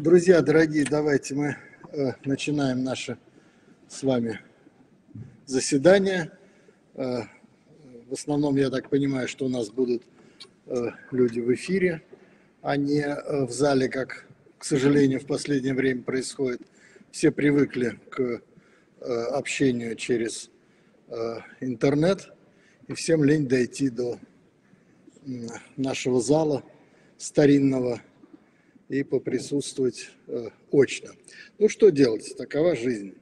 Друзья, дорогие, давайте мы э, начинаем наше с вами заседание. Э, в основном, я так понимаю, что у нас будут э, люди в эфире, а не в зале, как, к сожалению, в последнее время происходит. Все привыкли к э, общению через интернет, и всем лень дойти до нашего зала старинного и поприсутствовать э, очно. Ну что делать, такова жизнь.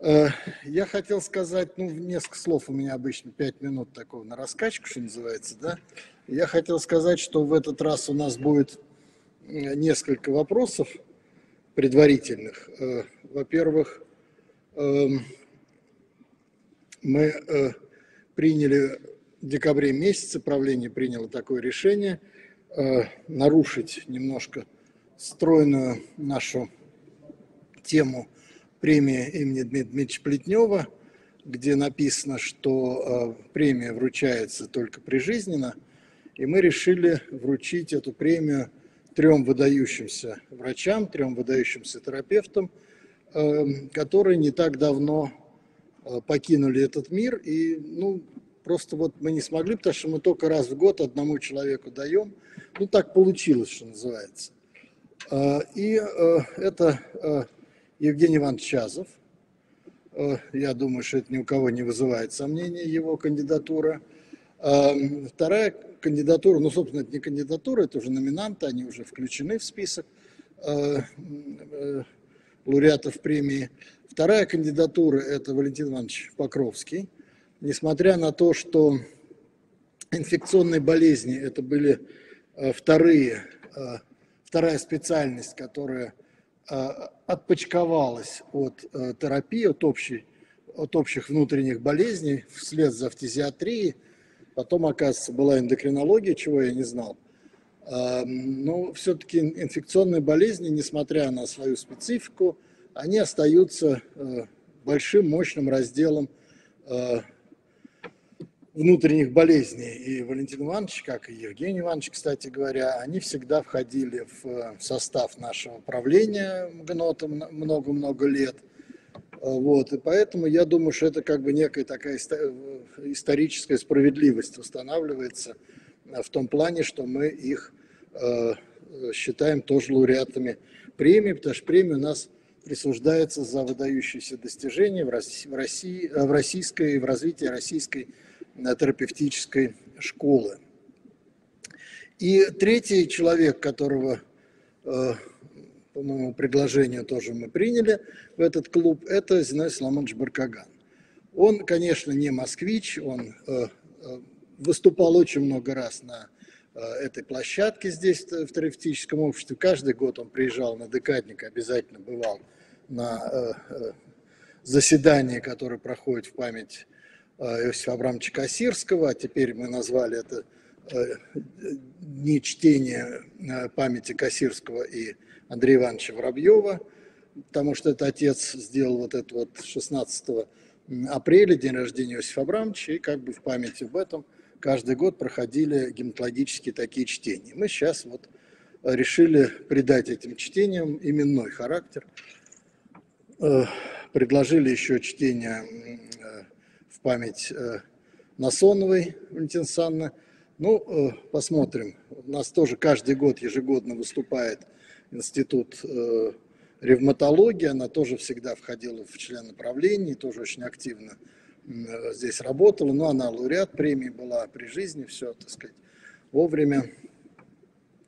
Э, я хотел сказать, ну, несколько слов у меня обычно пять минут такого на раскачку, что называется, да. Я хотел сказать, что в этот раз у нас будет несколько вопросов предварительных. Э, во-первых, э, мы э, приняли в декабре месяце, правление приняло такое решение – Э, нарушить немножко стройную нашу тему премии имени Дмитрия Дмитриевича Плетнева, где написано, что э, премия вручается только прижизненно, и мы решили вручить эту премию трем выдающимся врачам, трем выдающимся терапевтам, э, которые не так давно покинули этот мир, и ну, Просто вот мы не смогли, потому что мы только раз в год одному человеку даем. Ну, так получилось, что называется. А, и э, это э, Евгений Иванович Чазов. Я думаю, что это ни у кого не вызывает сомнений, его кандидатура. А, вторая кандидатура, ну, собственно, это не кандидатура, это уже номинанты, они уже включены в список лауреатов премии. Вторая кандидатура – это Валентин Иванович Покровский – несмотря на то, что инфекционные болезни это были э, вторые, э, вторая специальность, которая э, отпочковалась от терапии, от, общей, от общих внутренних болезней вслед за фтизиатрией. Потом, оказывается, была эндокринология, чего я не знал. Но все-таки инфекционные болезни, несмотря на свою специфику, они остаются большим, мощным разделом внутренних болезней. И Валентин Иванович, как и Евгений Иванович, кстати говоря, они всегда входили в состав нашего правления ГНОТа много-много лет. Вот, и поэтому я думаю, что это как бы некая такая историческая справедливость устанавливается в том плане, что мы их э, считаем тоже лауреатами премии, потому что премия у нас присуждается за выдающиеся достижения в, России, в, России, в российской, в развитии российской терапевтической школы. И третий человек, которого, э, по моему предложению, тоже мы приняли в этот клуб, это Зиной Соломонович Баркаган. Он, конечно, не москвич, он э, э, выступал очень много раз на этой площадке здесь, в терапевтическом обществе. Каждый год он приезжал на декадник, обязательно бывал на заседании, которое проходит в память Иосифа Абрамовича Кассирского, а теперь мы назвали это э, не чтение э, памяти Кассирского и Андрея Ивановича Воробьева, потому что это отец сделал вот это вот 16 апреля, день рождения Иосифа Абрамовича, и как бы в память об этом каждый год проходили гематологические такие чтения. Мы сейчас вот решили придать этим чтениям именной характер. Предложили еще чтение память э, Насоновой Валентины Санны. Ну, э, посмотрим. У нас тоже каждый год ежегодно выступает институт э, ревматологии. Она тоже всегда входила в член направления, тоже очень активно здесь работала. Но она лауреат премии была при жизни, все, так сказать, вовремя.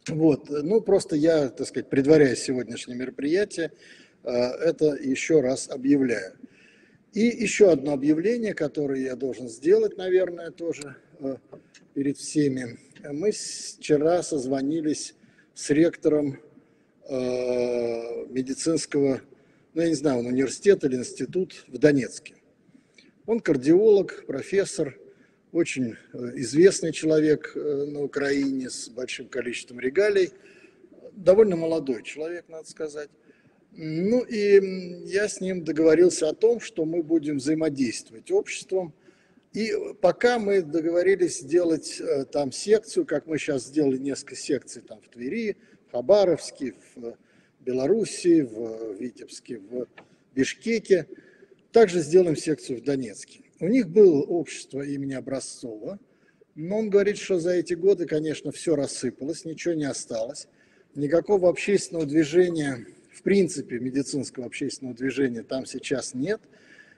Вот, ну просто я, так сказать, предваряя сегодняшнее мероприятие, это еще раз объявляю. И еще одно объявление, которое я должен сделать, наверное, тоже э, перед всеми. Мы вчера созвонились с ректором э, медицинского, ну, я не знаю, он университет или институт в Донецке. Он кардиолог, профессор, очень э, известный человек на Украине с большим количеством регалий, довольно молодой человек, надо сказать. Ну и я с ним договорился о том, что мы будем взаимодействовать обществом. И пока мы договорились сделать э, там секцию, как мы сейчас сделали несколько секций там в Твери, в Хабаровске, в Белоруссии, в Витебске, в Бишкеке. Также сделаем секцию в Донецке. У них было общество имени Образцова, но он говорит, что за эти годы, конечно, все рассыпалось, ничего не осталось. Никакого общественного движения, в принципе, медицинского общественного движения там сейчас нет.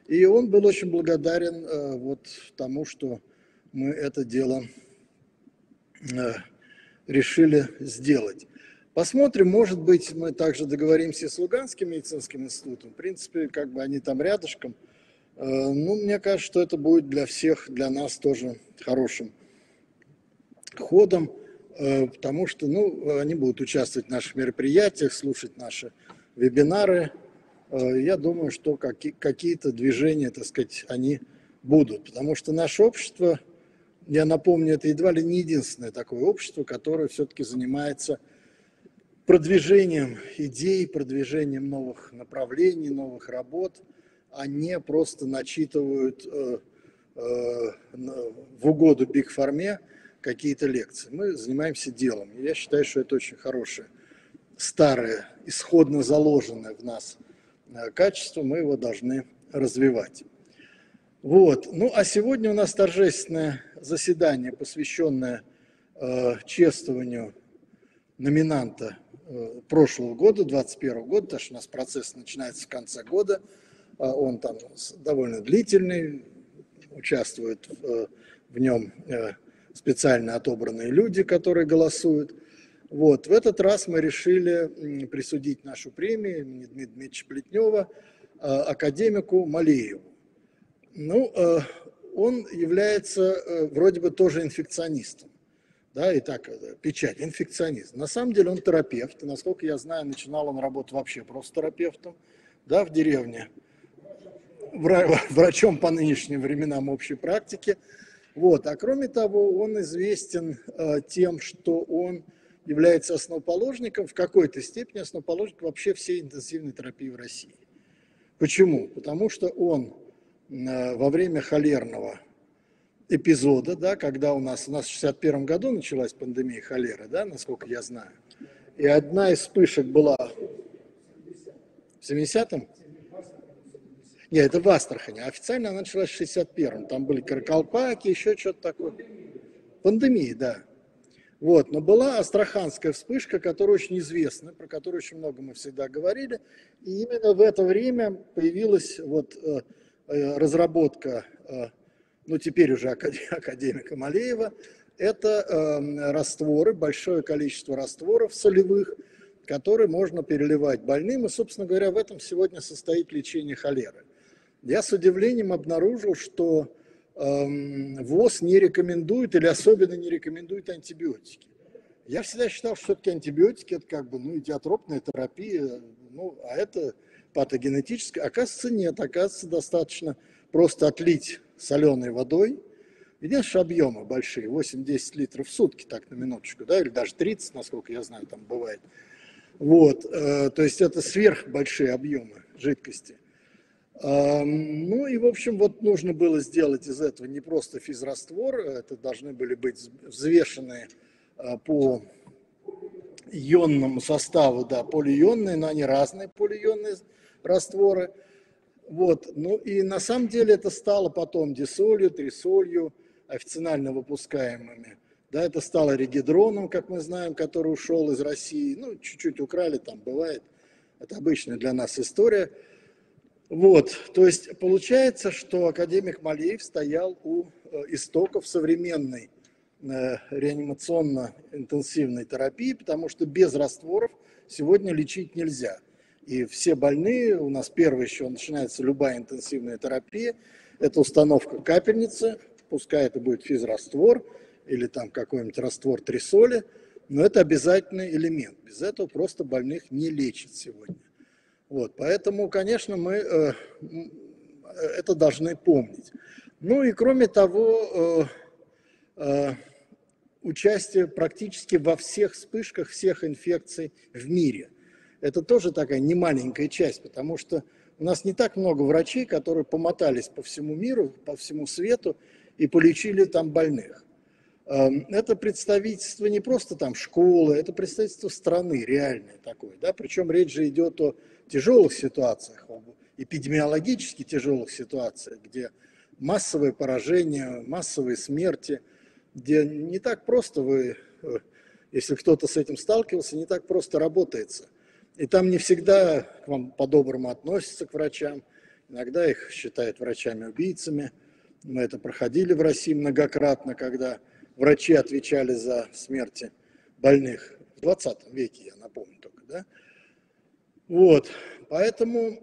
И он был очень благодарен э, вот тому, что мы это дело э, решили сделать. Посмотрим, может быть, мы также договоримся с Луганским медицинским институтом. В принципе, как бы они там рядышком. Э, ну, мне кажется, что это будет для всех, для нас тоже хорошим ходом, потому что, ну, они будут участвовать в наших мероприятиях, слушать наши вебинары. Э, я думаю, что какие-то движения, так сказать, они будут, потому что наше общество, я напомню, это едва ли не единственное такое общество, которое все-таки занимается продвижением идей, продвижением новых направлений, новых работ, а не просто начитывают э, э, в угоду Биг Фарме какие-то лекции. Мы занимаемся делом. И я считаю, что это очень хорошее, старое, исходно заложенное в нас э, качество, мы его должны развивать. Вот. Ну, а сегодня у нас торжественное заседание, посвященное э, чествованию номинанта Э, прошлого года, 2021 года, потому что у нас процесс начинается в конце года, а он там довольно длительный, участвуют в, в нем э, специально отобранные люди, которые голосуют. Вот. В этот раз мы решили присудить нашу премию имени Дмитрия Дмитриевича Плетнева э, академику Малееву. Ну, он является вроде бы тоже инфекционистом да, и так, э, печать, инфекционист. На самом деле он терапевт, насколько я знаю, начинал он работать вообще просто терапевтом, да, в деревне, врачом по нынешним временам общей практики. Вот. А кроме того, он известен э, тем, что он является основоположником, в какой-то степени основоположником вообще всей интенсивной терапии в России. Почему? Потому что он э, во время холерного эпизода, да, когда у нас, у нас в 61 году началась пандемия холеры, да, насколько я знаю. И одна из вспышек была в 70-м? Нет, это в Астрахани. Официально она началась в 61-м. Там были каракалпаки, еще что-то такое. Пандемия, да. Вот, но была астраханская вспышка, которая очень известна, про которую очень много мы всегда говорили. И именно в это время появилась вот э, э, разработка э, ну теперь уже академика Малеева, это э, растворы, большое количество растворов солевых, которые можно переливать больным. И, собственно говоря, в этом сегодня состоит лечение холеры. Я с удивлением обнаружил, что э, ВОЗ не рекомендует или особенно не рекомендует антибиотики. Я всегда считал, что все-таки антибиотики это как бы ну, идиотропная терапия, ну, а это патогенетическая. Оказывается, нет, оказывается, достаточно просто отлить соленой водой. Единственное, объемы большие, 8-10 литров в сутки, так на минуточку, да, или даже 30, насколько я знаю, там бывает. Вот, э, то есть это сверхбольшие объемы жидкости. Ну и, в общем, вот нужно было сделать из этого не просто физраствор, это должны были быть взвешенные э, по ионному составу, да, полиионные, но они разные полиионные растворы. Вот. Ну и на самом деле это стало потом дисолью, трисолью, официально выпускаемыми. Да, это стало регидроном, как мы знаем, который ушел из России. Ну, чуть-чуть украли, там бывает. Это обычная для нас история. Вот, то есть получается, что академик Малеев стоял у э, истоков современной э, реанимационно-интенсивной терапии, потому что без растворов сегодня лечить нельзя. И все больные, у нас первое еще начинается любая интенсивная терапия, это установка капельницы, пускай это будет физраствор или там какой-нибудь раствор трисоли, но это обязательный элемент. Без этого просто больных не лечат сегодня. Вот, поэтому, конечно, мы э, это должны помнить. Ну и кроме того, э, э, участие практически во всех вспышках всех инфекций в мире это тоже такая немаленькая часть, потому что у нас не так много врачей, которые помотались по всему миру, по всему свету и полечили там больных. Эм, это представительство не просто там школы, это представительство страны реальное такое, да, причем речь же идет о тяжелых ситуациях, эпидемиологически тяжелых ситуациях, где массовое поражение, массовые смерти, где не так просто вы, э, если кто-то с этим сталкивался, не так просто работается. И там не всегда к вам по-доброму относятся к врачам, иногда их считают врачами-убийцами. Мы это проходили в России многократно, когда врачи отвечали за смерти больных в 20 веке, я напомню только, да. Вот, поэтому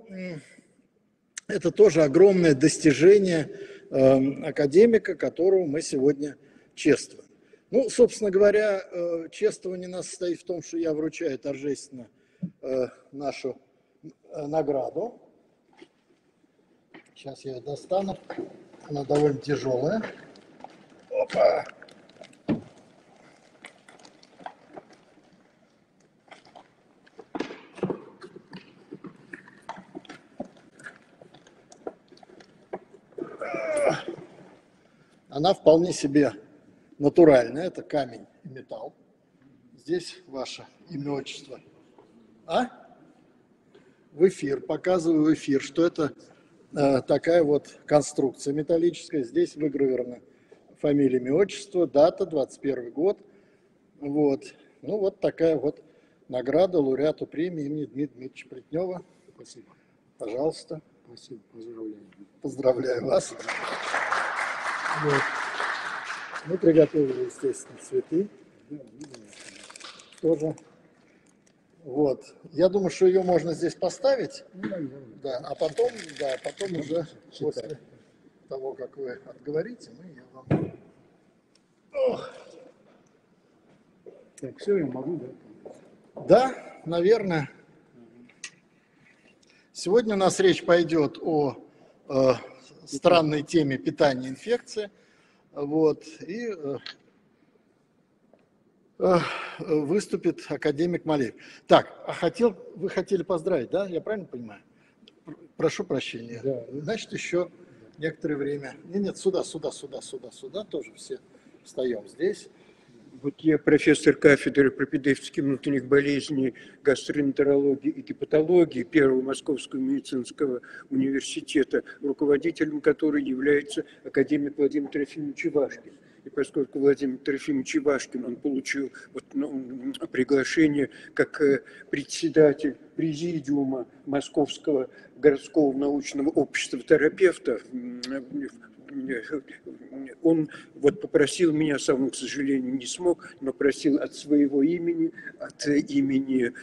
это тоже огромное достижение э, академика, которого мы сегодня чествуем. Ну, собственно говоря, э, чествование нас состоит в том, что я вручаю торжественно э, нашу э, награду. Сейчас я ее достану. Она довольно тяжелая. Опа! Она вполне себе натуральная, это камень и металл. Здесь ваше имя, отчество. А? В эфир, показываю в эфир, что это э, такая вот конструкция металлическая. Здесь выгравировано фамилия, имя, отчество, дата, 21 год. Вот. Ну вот такая вот награда лауреату премии имени Дмитрия Дмитриевича Плетнева. Спасибо. Пожалуйста. Спасибо, поздравляю. Поздравляю вас. Вот. Мы приготовили, естественно, цветы. Тоже. Вот. Я думаю, что ее можно здесь поставить. Да, а потом, да, потом уже после того, как вы отговорите, мы ее вам. Ох. Так, все, я могу, да? Да, наверное. Сегодня у нас речь пойдет о э, странной теме питания инфекции. Вот, и э, э, выступит академик Малеев. Так, а хотел, вы хотели поздравить, да? Я правильно понимаю? Прошу прощения. Да. Значит, еще некоторое время. Нет, нет, сюда, сюда, сюда, сюда, сюда тоже все встаем здесь. Вот я профессор кафедры пропедевтических внутренних болезней, гастроэнтерологии и гепатологии Первого Московского медицинского университета, руководителем которой является академик Владимир Трофимович Ивашкин. И поскольку Владимир Трофимович Ивашкин, он получил вот, ну, приглашение как э, председатель президиума Московского городского научного общества терапевтов он вот попросил меня, сам, к сожалению, не смог, но просил от своего имени, от имени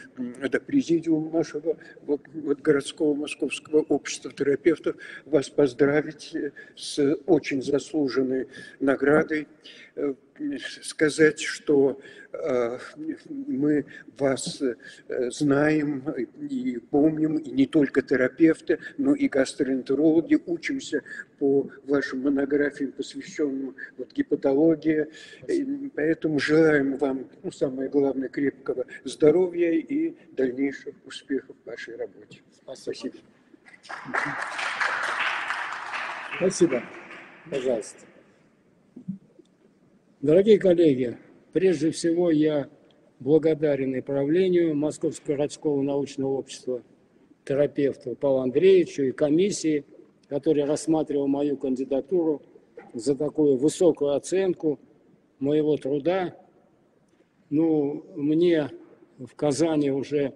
это президиума нашего вот, вот городского московского общества терапевтов вас поздравить с очень заслуженной наградой сказать, что э, мы вас э, знаем и помним, и не только терапевты, но и гастроэнтерологи, учимся по вашим монографиям, посвященным вот, гепатологии. Поэтому желаем вам, ну, самое главное, крепкого здоровья и дальнейших успехов в вашей работе. Спасибо. Спасибо. Пожалуйста. Дорогие коллеги, прежде всего я благодарен и правлению Московского городского научного общества терапевтов Павлу Андреевичу и комиссии, которая рассматривала мою кандидатуру за такую высокую оценку моего труда. Ну, мне в Казани уже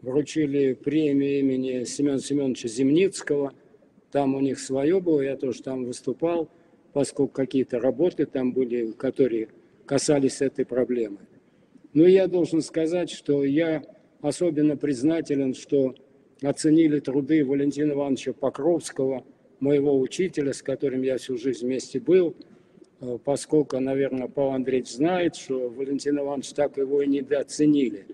вручили премию имени Семена Семеновича Земницкого. Там у них свое было, я тоже там выступал – поскольку какие-то работы там были, которые касались этой проблемы. Но я должен сказать, что я особенно признателен, что оценили труды Валентина Ивановича Покровского, моего учителя, с которым я всю жизнь вместе был, э, поскольку, наверное, Павел Андреевич знает, что Валентин Иванович так его и недооценили.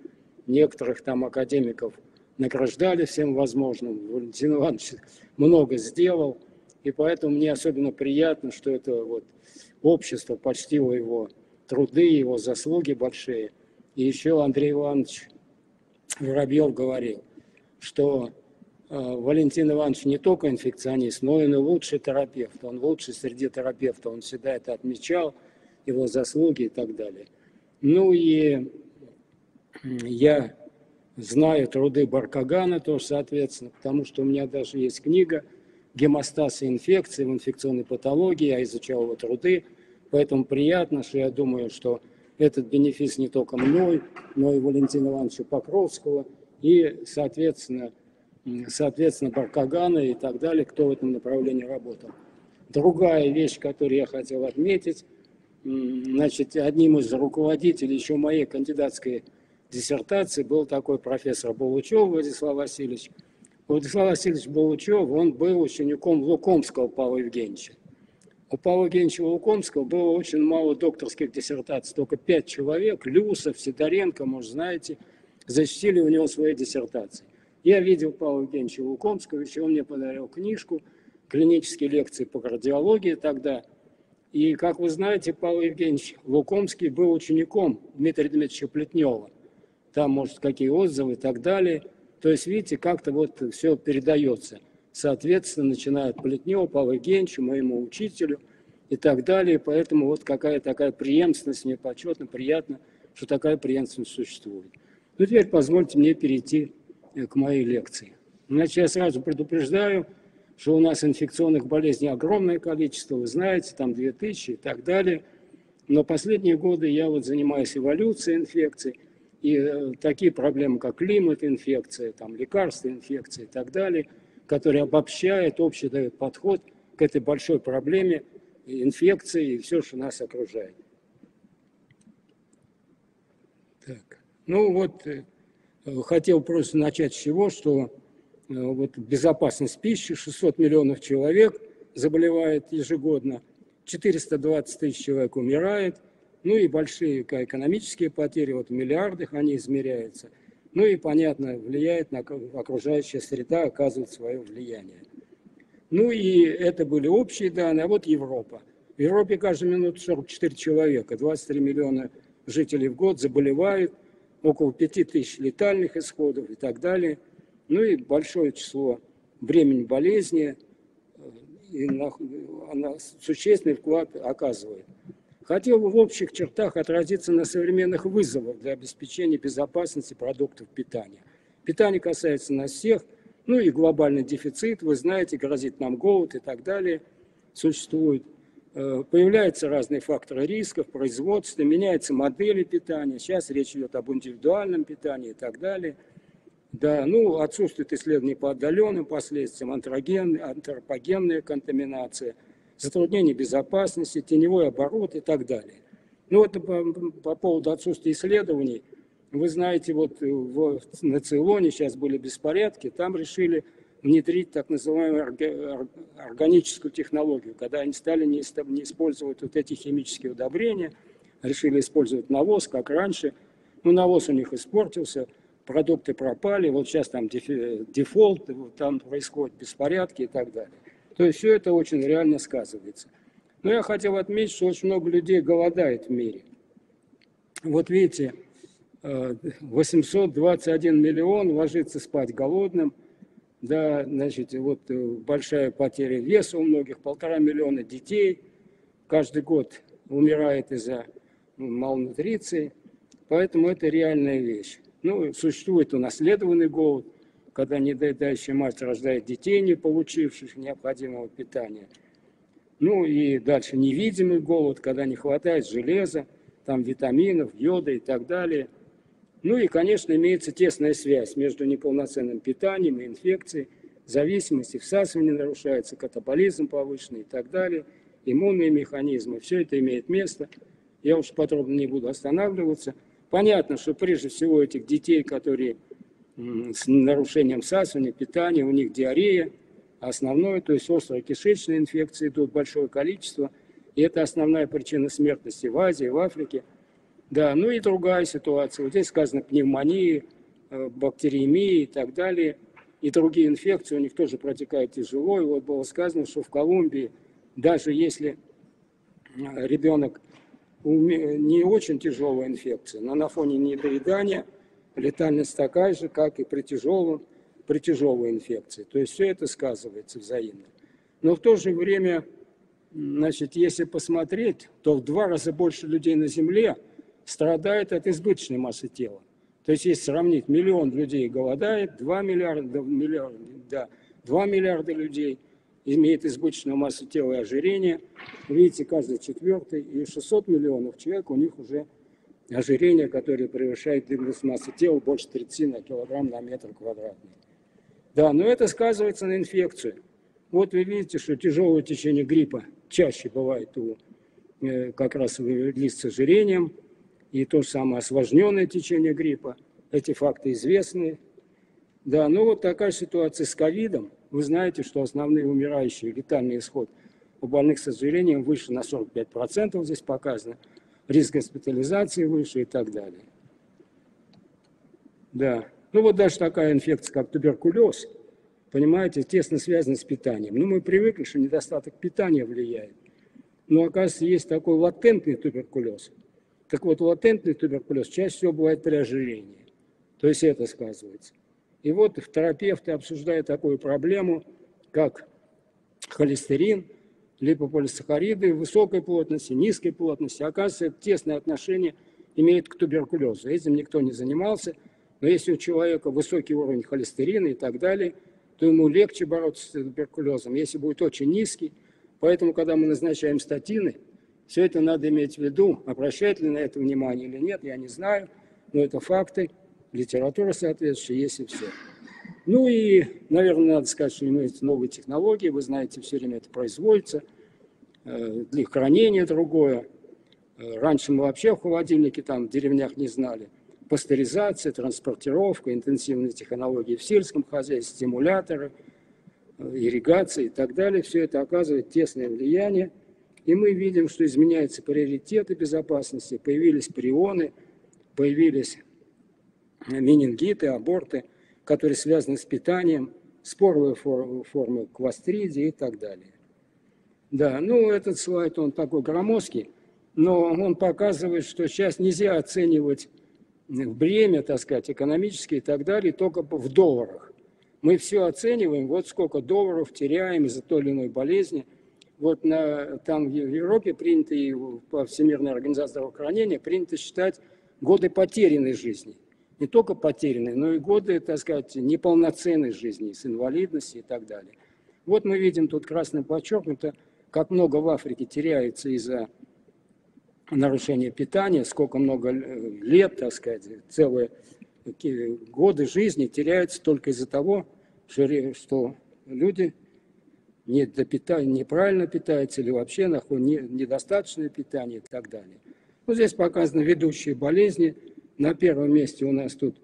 Некоторых там академиков награждали всем возможным. Валентин Иванович много сделал – и поэтому мне особенно приятно, что это вот общество почтило его труды, его заслуги большие. И еще Андрей Иванович Воробьев говорил, что э, Валентин Иванович не только инфекционист, но и лучший терапевт. Он лучший среди терапевтов, он всегда это отмечал. его заслуги и так далее. Ну и я знаю труды Баркагана тоже, соответственно, потому что у меня даже есть книга «Гемостаз и инфекции в инфекционной патологии», я изучал его труды, поэтому приятно, что я думаю, что этот бенефис не только мной, но и Валентина Ивановича Покровского и, соответственно, соответственно, Баркагана и так далее, кто в этом направлении работал. Другая вещь, которую я хотел отметить, значит, одним из руководителей еще моей кандидатской диссертации был такой профессор Булычев Владислав Васильевич. Владислав Васильевич Булычев, он был учеником Лукомского Павла Евгеньевича. У Павла Евгеньевича Лукомского было очень мало докторских диссертаций, только пять человек, Люсов, Сидоренко, может, знаете, защитили у него свои диссертации. Я видел Павла Евгеньевича Лукомского, еще он мне подарил книжку, клинические лекции по кардиологии тогда. И, как вы знаете, Павел Евгеньевич Лукомский был учеником Дмитрия Дмитриевича Плетнева там, может, какие отзывы и так далее. То есть, видите, как-то вот все передается. Соответственно, начиная от Плетнева, Павла Евгеньевича, моему учителю и так далее. Поэтому вот какая такая преемственность, мне почетно, приятно, что такая преемственность существует. Ну, теперь позвольте мне перейти э, к моей лекции. Значит, я сразу предупреждаю, что у нас инфекционных болезней огромное количество, вы знаете, там 2000 и так далее. Но последние годы я вот занимаюсь эволюцией инфекций, и э, такие проблемы, как климат, инфекция, там, лекарства, инфекции и так далее, которые обобщают, общий дают подход к этой большой проблеме инфекции и все, что нас окружает. Так. Ну вот, э, хотел просто начать с чего, что э, вот безопасность пищи, 600 миллионов человек заболевает ежегодно, 420 тысяч человек умирает – ну и большие экономические потери, вот в миллиардах они измеряются. Ну и, понятно, влияет на окружающая среда, оказывает свое влияние. Ну и это были общие данные, а вот Европа. В Европе каждую минуту 44 человека, 23 миллиона жителей в год заболевают, около 5 тысяч летальных исходов и так далее. Ну и большое число времени болезни, э, и она существенный вклад оказывает хотел бы в общих чертах отразиться на современных вызовах для обеспечения безопасности продуктов питания. Питание касается нас всех, ну и глобальный дефицит, вы знаете, грозит нам голод и так далее, существует. Э, появляются разные факторы рисков, производства, меняются модели питания. Сейчас речь идет об индивидуальном питании и так далее. Да, ну, отсутствует исследование по отдаленным последствиям, антроген, антропогенная контаминация – затруднение безопасности, теневой оборот и так далее. Ну вот по, по поводу отсутствия исследований, вы знаете, вот в, на Цейлоне сейчас были беспорядки, там решили внедрить так называемую органическую технологию, когда они стали не, не использовать вот эти химические удобрения, решили использовать навоз, как раньше. Ну, навоз у них испортился, продукты пропали, вот сейчас там дефолт, там происходят беспорядки и так далее. То есть все это очень реально сказывается. Но я хотел отметить, что очень много людей голодает в мире. Вот видите, 821 э, миллион ложится спать голодным, да, значит, вот э, большая потеря веса у многих, полтора миллиона детей каждый год умирает из-за ну, малнутриции, поэтому это реальная вещь. Ну, существует унаследованный голод – когда недоедающая мать рождает детей, не получивших необходимого питания. Ну и дальше невидимый голод, когда не хватает железа, там витаминов, йода и так далее. Ну и, конечно, имеется тесная связь между неполноценным питанием и инфекцией, зависимость и всасывание нарушается, катаболизм повышенный и так далее, иммунные механизмы. Все это имеет место. Я уж подробно не буду останавливаться. Понятно, что прежде всего этих детей, которые с нарушением всасывания, питания, у них диарея, основное, то есть острая кишечная инфекция идут большое количество, и это основная причина смертности в Азии, в Африке. Да, ну и другая ситуация. Вот здесь сказано пневмонии, э, бактериемии и так далее. И другие инфекции у них тоже протекают тяжело. И вот было сказано, что в Колумбии, даже если э, ребенок не очень тяжелая инфекция, но на фоне недоедания – летальность такая же, как и при, тяжелом, при тяжелой инфекции. То есть все это сказывается взаимно. Но в то же время значит, если посмотреть, то в два раза больше людей на Земле страдает от избыточной массы тела. То есть, если сравнить, миллион людей голодает, 2 миллиарда, миллиарда, да, 2 миллиарда людей имеет избыточную массу тела и ожирение. Видите, каждый четвертый и 600 миллионов человек, у них уже ожирение, которое превышает длинность массы тела больше 30 на килограмм на метр квадратный. Да, но это сказывается на инфекцию. Вот вы видите, что тяжелое течение гриппа чаще бывает у э, как раз лиц с ожирением, и то же самое осложненное течение гриппа. Эти факты известны. Да, ну вот такая ситуация с ковидом. Вы знаете, что основные умирающие, летальный исход у больных с ожирением выше на 45%, здесь показано. Риск госпитализации выше и так далее. Да. Ну вот даже такая инфекция, как туберкулез, понимаете, тесно связана с питанием. Ну мы привыкли, что недостаток питания влияет. Но оказывается, есть такой латентный туберкулез. Так вот, латентный туберкулез чаще всего бывает при ожирении. То есть это сказывается. И вот терапевты обсуждают такую проблему, как холестерин, липополисахариды высокой плотности, низкой плотности. Оказывается, тесное отношение имеет к туберкулезу. Этим никто не занимался. Но если у человека высокий уровень холестерина и так далее, то ему легче бороться с туберкулезом, если будет очень низкий. Поэтому, когда мы назначаем статины, все это надо иметь в виду. Обращать ли на это внимание или нет, я не знаю. Но это факты литература соответствующая, есть и все. Ну и, наверное, надо сказать, что имеются новые технологии, вы знаете, все время это производится, э, для хранения другое. Э, раньше мы вообще в холодильнике там в деревнях не знали. Пастеризация, транспортировка, интенсивные технологии в сельском хозяйстве, стимуляторы, э, ирригация и так далее. Все это оказывает тесное влияние. И мы видим, что изменяются приоритеты безопасности, появились прионы, появились менингиты, аборты, которые связаны с питанием, споровые формы квастридии и так далее. Да, ну этот слайд, он такой громоздкий, но он показывает, что сейчас нельзя оценивать бремя, так сказать, экономические и так далее, только в долларах. Мы все оцениваем, вот сколько долларов теряем из-за той или иной болезни. Вот на, там в Европе принято, и по Всемирной организации здравоохранения, принято считать годы потерянной жизни – не только потерянные, но и годы, так сказать, неполноценной жизни, с инвалидностью и так далее. Вот мы видим тут красным подчеркнуто, как много в Африке теряется из-за нарушения питания, сколько много лет, так сказать, целые годы жизни теряются только из-за того, что люди не неправильно питаются или вообще находят недостаточное питание и так далее. Вот здесь показаны ведущие болезни – на первом месте у нас тут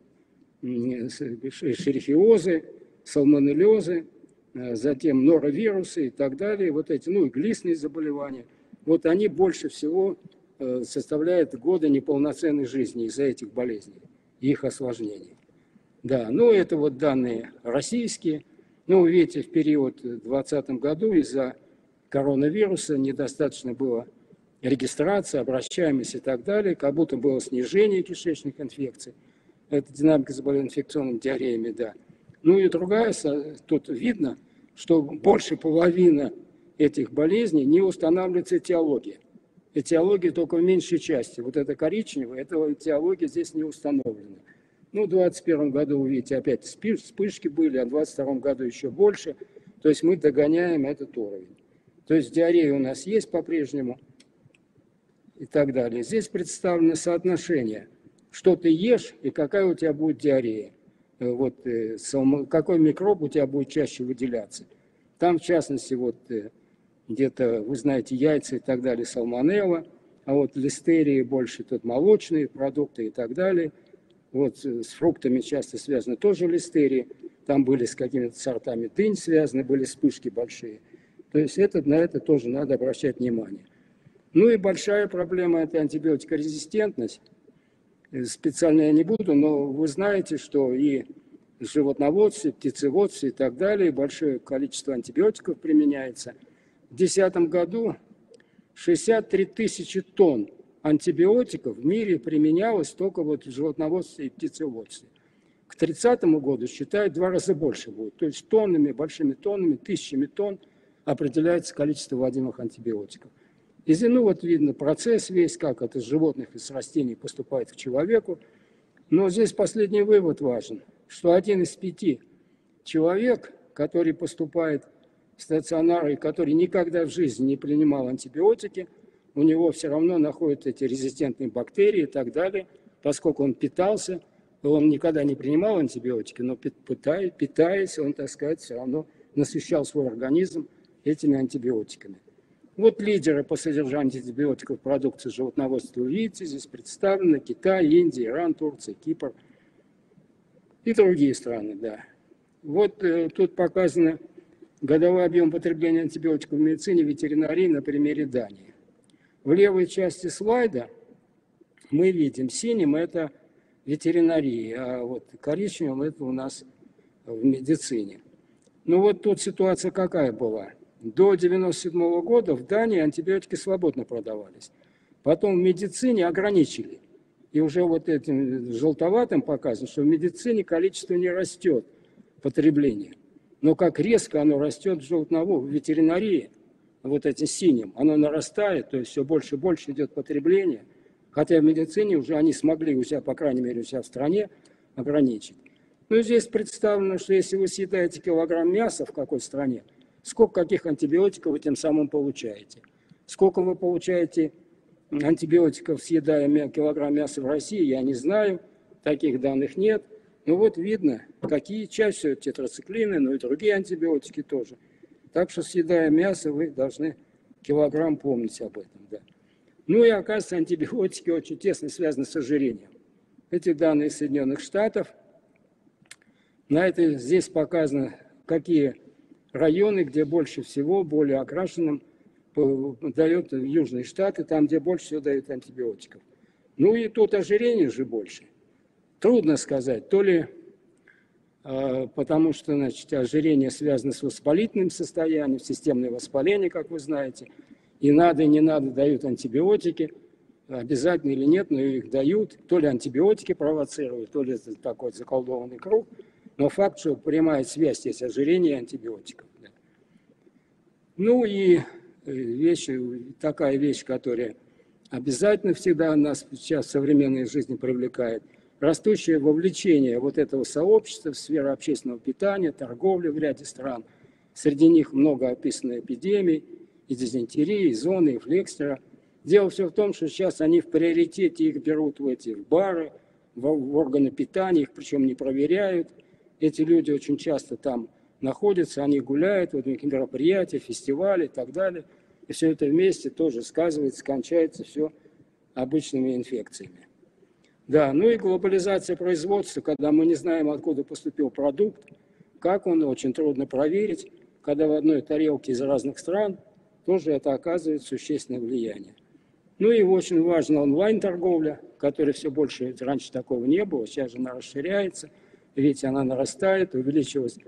шерихиозы, салмонеллезы, э, затем норовирусы и так далее, вот эти, ну и глистные заболевания. Вот они больше всего э, составляют годы неполноценной жизни из-за этих болезней и их осложнений. Да, ну это вот данные российские. Ну, видите, в период в 2020 году из-за коронавируса недостаточно было регистрация, обращаемость и так далее, как будто было снижение кишечных инфекций. Это динамика заболеваний инфекционными диареями, да. Ну и другая, тут видно, что больше половины этих болезней не устанавливается этиология. Этиология только в меньшей части. Вот это коричневое, этого этиология здесь не установлена. Ну, в 2021 году, вы видите, опять вспышки были, а в 2022 году еще больше. То есть мы догоняем этот уровень. То есть диарея у нас есть по-прежнему – и так далее. Здесь представлено соотношение, что ты ешь и какая у тебя будет диарея. Э, вот, э, какой микроб у тебя будет чаще выделяться. Там, в частности, вот э, где-то, вы знаете, яйца и так далее, салмонелла, а вот листерии больше тут молочные продукты и так далее. Вот с фруктами часто связаны тоже листерии. Там были с какими-то сортами дынь связаны, были вспышки большие. То есть это, на это тоже надо обращать внимание. Ну и большая проблема – это антибиотикорезистентность. Специально я не буду, но вы знаете, что и в животноводстве, птицеводстве и так далее большое количество антибиотиков применяется. В 2010 году 63 тысячи тонн антибиотиков в мире применялось только вот в животноводстве и птицеводстве. К 30 году, считают, два раза больше будет. То есть тоннами, большими тоннами, тысячами тонн определяется количество вводимых антибиотиков. Из ну вот видно процесс весь, как это из животных, из растений поступает к человеку. Но здесь последний вывод важен, что один из пяти человек, который поступает в стационар и который никогда в жизни не принимал антибиотики, у него все равно находят эти резистентные бактерии и так далее, поскольку он питался, он никогда не принимал антибиотики, но питаясь, питаясь он, так сказать, все равно насыщал свой организм этими антибиотиками. Вот лидеры по содержанию антибиотиков в продукции животноводства вы видите, здесь представлены Китай, Индия, Иран, Турция, Кипр и другие страны, да. Вот э, тут показано годовой объем потребления антибиотиков в медицине и ветеринарии на примере Дании. В левой части слайда мы видим синим это ветеринарии, а вот коричневым это у нас в медицине. Ну вот тут ситуация какая была – до 1997 года в Дании антибиотики свободно продавались. Потом в медицине ограничили. И уже вот этим желтоватым показано, что в медицине количество не растет, потребление. Но как резко оно растет в желтнову, в ветеринарии, вот этим синим, оно нарастает, то есть все больше и больше идет потребление. Хотя в медицине уже они смогли у себя, по крайней мере, у себя в стране ограничить. Ну, здесь представлено, что если вы съедаете килограмм мяса в какой стране, сколько каких антибиотиков вы тем самым получаете. Сколько вы получаете антибиотиков, съедая килограмм мяса в России, я не знаю, таких данных нет. Но вот видно, какие чаще тетрациклины, но и другие антибиотики тоже. Так что, съедая мясо, вы должны килограмм помнить об этом. Да. Ну и, оказывается, антибиотики очень тесно связаны с ожирением. Эти данные Соединенных Штатов. На это здесь показано, какие районы, где больше всего, более окрашенным, дают южные штаты, там, где больше всего дают антибиотиков. Ну и тут ожирение же больше. Трудно сказать, то ли э, потому что значит, ожирение связано с воспалительным состоянием, системное воспаление, как вы знаете, и надо, и не надо дают антибиотики, обязательно или нет, но их дают, то ли антибиотики провоцируют, то ли это такой заколдованный круг – но факт, что прямая связь есть ожирение антибиотиков. Да. Ну и э, вещь, такая вещь, которая обязательно всегда нас сейчас в современной жизни привлекает. Растущее вовлечение вот этого сообщества в сферу общественного питания, торговли в ряде стран. Среди них много описано эпидемий, и дизентерии, и зоны, и флекстера. Дело все в том, что сейчас они в приоритете их берут в эти бары, в органы питания, их причем не проверяют – эти люди очень часто там находятся, они гуляют, вот такие мероприятия, фестивали и так далее. И все это вместе тоже сказывается, кончается все обычными инфекциями. Да, ну и глобализация производства, когда мы не знаем, откуда поступил продукт, как он, очень трудно проверить, когда в одной тарелке из разных стран, тоже это оказывает существенное влияние. Ну и очень важна онлайн-торговля, которая все больше, раньше такого не было, сейчас же она расширяется – видите, она нарастает, увеличилась,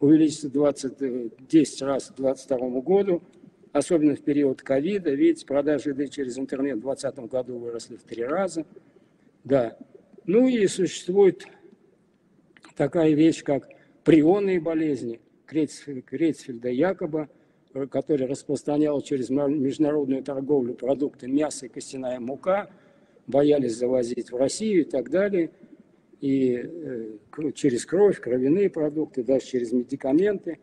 увеличится 20, 10 раз к 2022 году, особенно в период ковида. Видите, продажи еды через интернет в 2020 году выросли в три раза. Да. Ну и существует такая вещь, как прионные болезни Крейцфельда якобы, который распространял через международную торговлю продукты мясо и костяная мука, боялись завозить в Россию и так далее – и э, через кровь, кровяные продукты, даже через медикаменты.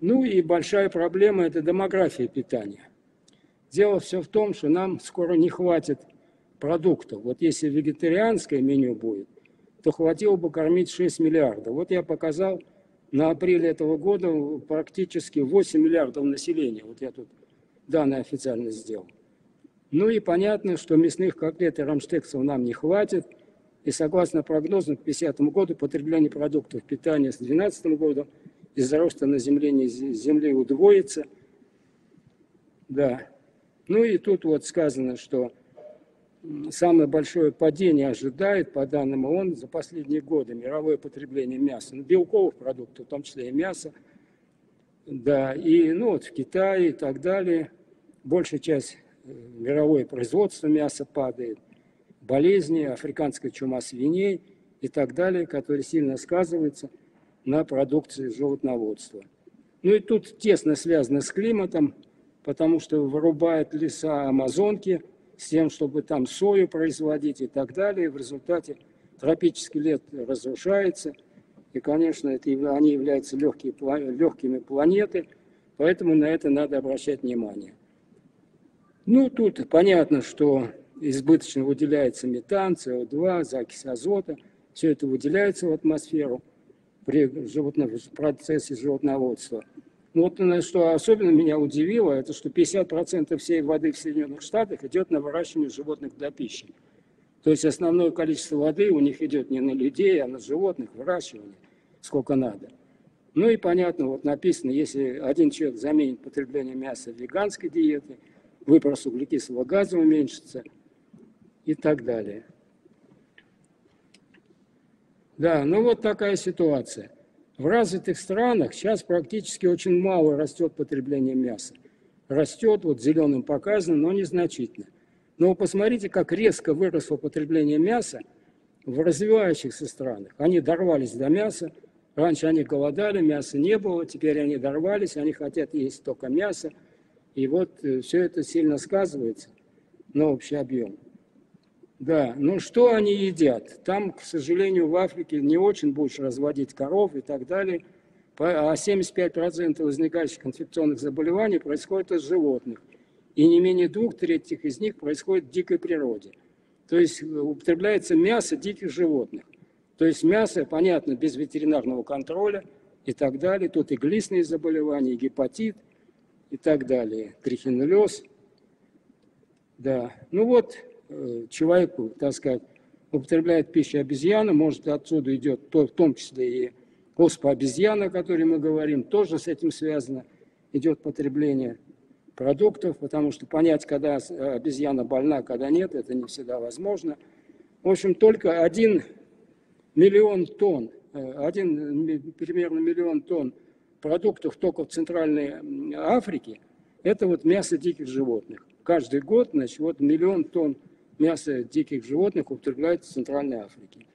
Ну и большая проблема – это демография питания. Дело все в том, что нам скоро не хватит продуктов. Вот если вегетарианское меню будет, то хватило бы кормить 6 миллиардов. Вот я показал на апреле этого года практически 8 миллиардов населения. Вот я тут данные официально сделал. Ну и понятно, что мясных котлет и рамштексов нам не хватит – и согласно прогнозам к 50 году потребление продуктов питания с 2012 годом из-за роста на земле земли удвоится. Да. Ну и тут вот сказано, что самое большое падение ожидает, по данным ООН, за последние годы мировое потребление мяса, ну, белковых продуктов, в том числе и мяса. Да, и ну, вот в Китае и так далее большая часть э, мировое производство мяса падает – болезни, африканская чума свиней и так далее, которые сильно сказываются на продукции животноводства. Ну и тут тесно связано с климатом, потому что вырубают леса Амазонки с тем, чтобы там сою производить и так далее. В результате тропический лес разрушается, и, конечно, это, они являются легкие, легкими планеты, поэтому на это надо обращать внимание. Ну, тут понятно, что избыточно выделяется метан, СО2, закись азота. Все это выделяется в атмосферу при животном, процессе животноводства. Но вот что особенно меня удивило, это что 50% всей воды в Соединенных Штатах идет на выращивание животных для пищи. То есть основное количество воды у них идет не на людей, а на животных, выращивание, сколько надо. Ну и понятно, вот написано, если один человек заменит потребление мяса веганской диеты, выброс углекислого газа уменьшится и так далее. Да, ну вот такая ситуация. В развитых странах сейчас практически очень мало растет потребление мяса. Растет, вот зеленым показано, но незначительно. Но посмотрите, как резко выросло потребление мяса в развивающихся странах. Они дорвались до мяса, раньше они голодали, мяса не было, теперь они дорвались, они хотят есть только мясо. И вот э, все это сильно сказывается на общий объем. Да, ну что они едят? Там, к сожалению, в Африке не очень будешь разводить коров и так далее, а 75% возникающих инфекционных заболеваний происходит от животных. И не менее двух третьих из них происходит в дикой природе. То есть употребляется мясо диких животных. То есть мясо, понятно, без ветеринарного контроля и так далее. Тут и глистные заболевания, и гепатит и так далее, трихинеллез. Да, ну вот, Э, человеку, так сказать, употребляет пищу обезьяна, может, отсюда идет то, в том числе и оспа обезьяна, о которой мы говорим, тоже с этим связано, идет потребление продуктов, потому что понять, когда обезьяна больна, когда нет, это не всегда возможно. В общем, только один миллион тонн, э, один примерно миллион тонн продуктов только в Центральной Африке, это вот мясо диких животных. Каждый год, значит, вот миллион тонн мясо диких животных употребляется в Центральной Африке.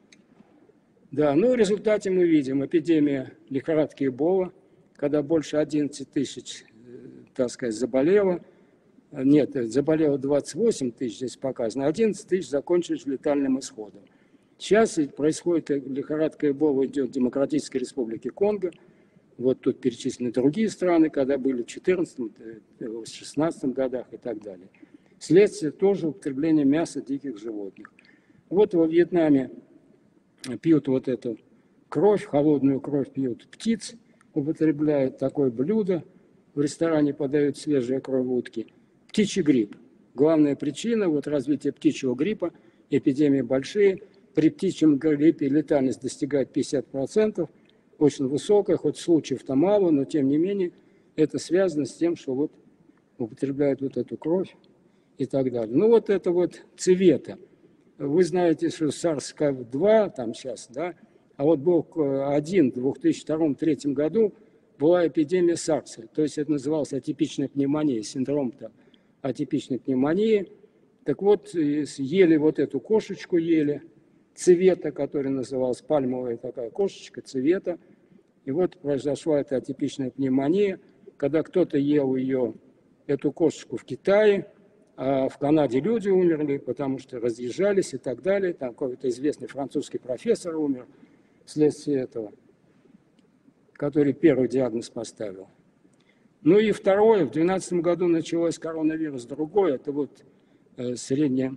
Да, ну в результате мы видим эпидемия лихорадки Эбола, когда больше 11 тысяч, э, так сказать, заболело. Нет, заболело 28 тысяч, здесь показано, 11 тысяч закончились летальным исходом. Сейчас происходит лихорадка Эбола идет в Демократической Республике Конго. Вот тут перечислены другие страны, когда были в 2014-2016 э, годах и так далее. Следствие тоже употребление мяса диких животных. Вот во Вьетнаме пьют вот эту кровь, холодную кровь пьют птиц, употребляют такое блюдо. В ресторане подают свежие кровь утки. Птичий грипп. Главная причина вот развития птичьего гриппа, эпидемии большие. При птичьем гриппе летальность достигает 50%, очень высокая, хоть случаев-то мало, но тем не менее это связано с тем, что вот употребляют вот эту кровь и так далее. Ну вот это вот цвета. Вы знаете, что SARS-CoV-2 там сейчас, да, а вот был один в 2002-2003 году была эпидемия SARS, то есть это называлось атипичная пневмония, синдром -то атипичной пневмонии. Так вот, ели вот эту кошечку, ели, цвета, который назывался пальмовая такая кошечка, цвета. И вот произошла эта атипичная пневмония, когда кто-то ел ее, эту кошечку в Китае, в Канаде люди умерли, потому что разъезжались и так далее. Там какой-то известный французский профессор умер вследствие этого, который первый диагноз поставил. Ну и второе, в 2012 году началось коронавирус другой, это вот э, средне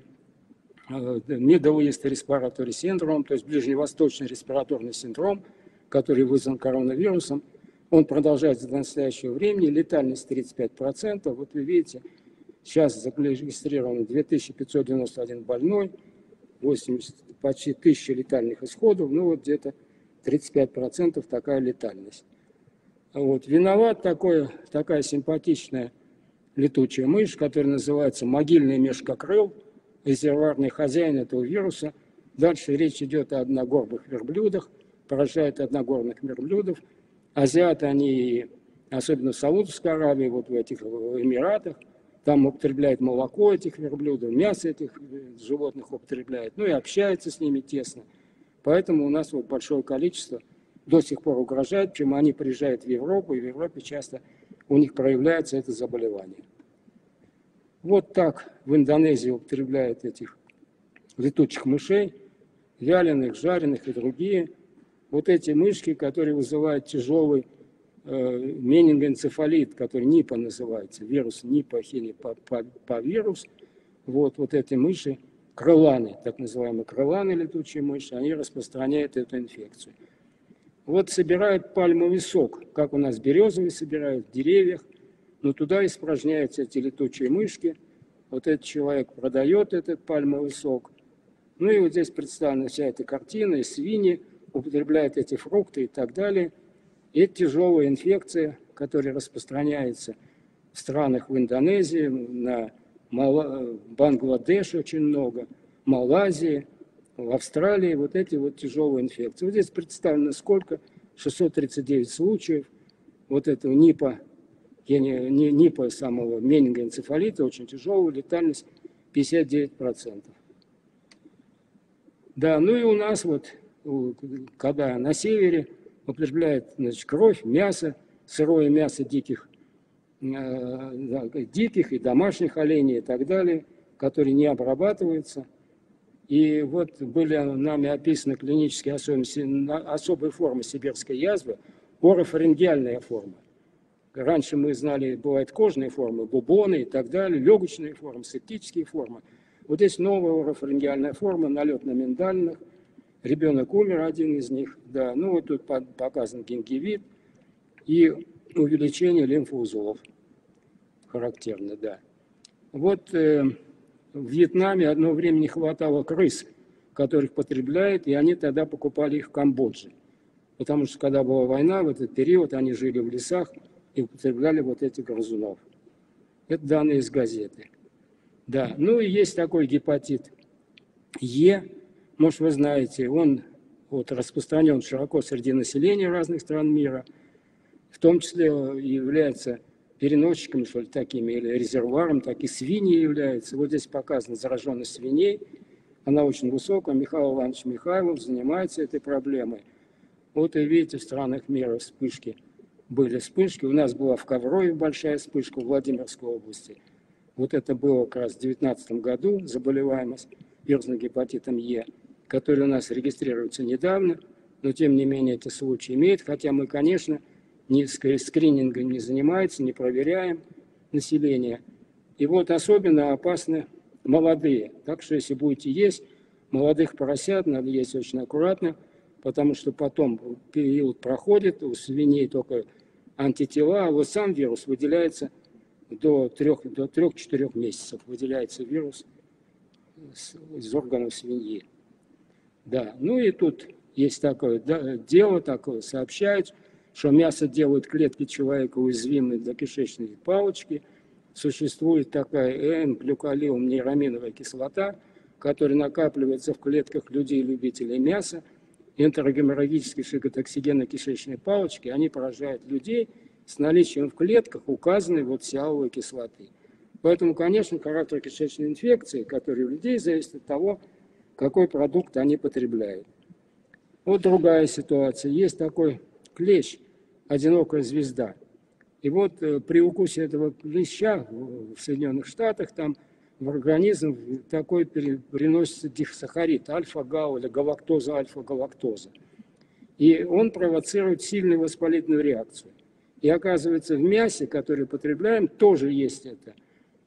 э, Middle East Respiratory Syndrome, то есть ближневосточный респираторный синдром, который вызван коронавирусом. Он продолжается до настоящего времени, летальность 35%. Вот вы видите, Сейчас зарегистрировано 2591 больной, 80, почти 1000 летальных исходов, ну вот где-то 35% такая летальность. Вот. Виноват такой, такая симпатичная летучая мышь, которая называется могильный мешкокрыл, резервуарный хозяин этого вируса. Дальше речь идет о одногорбых верблюдах, поражает одногорных верблюдов. Азиаты, они, особенно в Саудовской Аравии, вот в этих Эмиратах, там употребляет молоко этих верблюдов, мясо этих э, животных употребляет, ну и общается с ними тесно. Поэтому у нас вот большое количество до сих пор угрожает, почему они приезжают в Европу, и в Европе часто у них проявляется это заболевание. Вот так в Индонезии употребляют этих летучих мышей, вяленых, жареных и другие. Вот эти мышки, которые вызывают тяжелый менингоэнцефалит, который НИПа называется, вирус НИПа, хелипавирус, вот, вот эти мыши, крыланы, так называемые крыланы летучие мыши, они распространяют эту инфекцию. Вот собирают пальмовый сок, как у нас березовый собирают в деревьях, но туда испражняются эти летучие мышки. Вот этот человек продает этот пальмовый сок. Ну и вот здесь представлена вся эта картина, и свиньи употребляют эти фрукты и так далее. И это тяжелая инфекция, которая распространяется в странах в Индонезии, на Мала... Бангладеше очень много, Малайзии, в Австралии вот эти вот тяжелые инфекции. Вот здесь представлено сколько, 639 случаев вот этого НИПа я не, не, НИПа самого менингоэнцефалита, очень тяжелая, летальность 59%. Да, ну и у нас вот, когда на севере употребляют значит, кровь, мясо, сырое мясо диких, э, диких и домашних оленей и так далее, которые не обрабатываются. И вот были нами описаны клинические особенности, особые формы сибирской язвы, орофарингеальная форма. Раньше мы знали, бывают кожные формы, бубоны и так далее, легочные формы, септические формы. Вот здесь новая орофарингеальная форма, налет на миндальных. Ребенок умер, один из них, да. Ну вот тут показан гингивит и увеличение лимфоузлов. Характерно, да. Вот э, в Вьетнаме одно время не хватало крыс, которых потребляют, и они тогда покупали их в Камбодже. Потому что когда была война, в этот период они жили в лесах, и употребляли вот этих грызунов. Это данные из газеты. Да, ну и есть такой гепатит Е, может вы знаете, он вот, распространен широко среди населения разных стран мира, в том числе является переносчиками, что ли, такими, или резервуаром, так и свиньи являются. Вот здесь показана зараженность свиней, она очень высокая. Михаил Иванович Михайлов занимается этой проблемой. Вот и видите, в странах мира вспышки – были вспышки. У нас была в Коврове большая вспышка в Владимирской области. Вот это было как раз в 2019 году, заболеваемость вирусным гепатитом Е, который у нас регистрируется недавно, но тем не менее эти случаи имеют, хотя мы, конечно, не, скринингом не занимаемся, не проверяем население. И вот особенно опасны молодые. Так что если будете есть молодых поросят, надо есть очень аккуратно, потому что потом период проходит, у свиней только антитела, а вот сам вирус выделяется до 3-4 до 3 месяцев, выделяется вирус из органов свиньи. Да, ну и тут есть такое да, дело, такое сообщают, что мясо делают клетки человека уязвимые для кишечной палочки. Существует такая N-глюколилнейраминовая кислота, которая накапливается в клетках людей-любителей мяса – энтерогеморрагические шикотоксигенно-кишечной палочки, они поражают людей с наличием в клетках указанной вот сиаловой кислоты. Поэтому, конечно, характер кишечной инфекции, который у людей зависит от того, какой продукт они потребляют. Вот другая ситуация. Есть такой клещ, одинокая звезда. И вот э, при укусе этого клеща в Соединенных Штатах там в организм такой переносится дисахарид, альфа-гау или галактоза, альфа-галактоза. И он провоцирует сильную воспалительную реакцию. И оказывается, в мясе, которое потребляем, тоже есть это.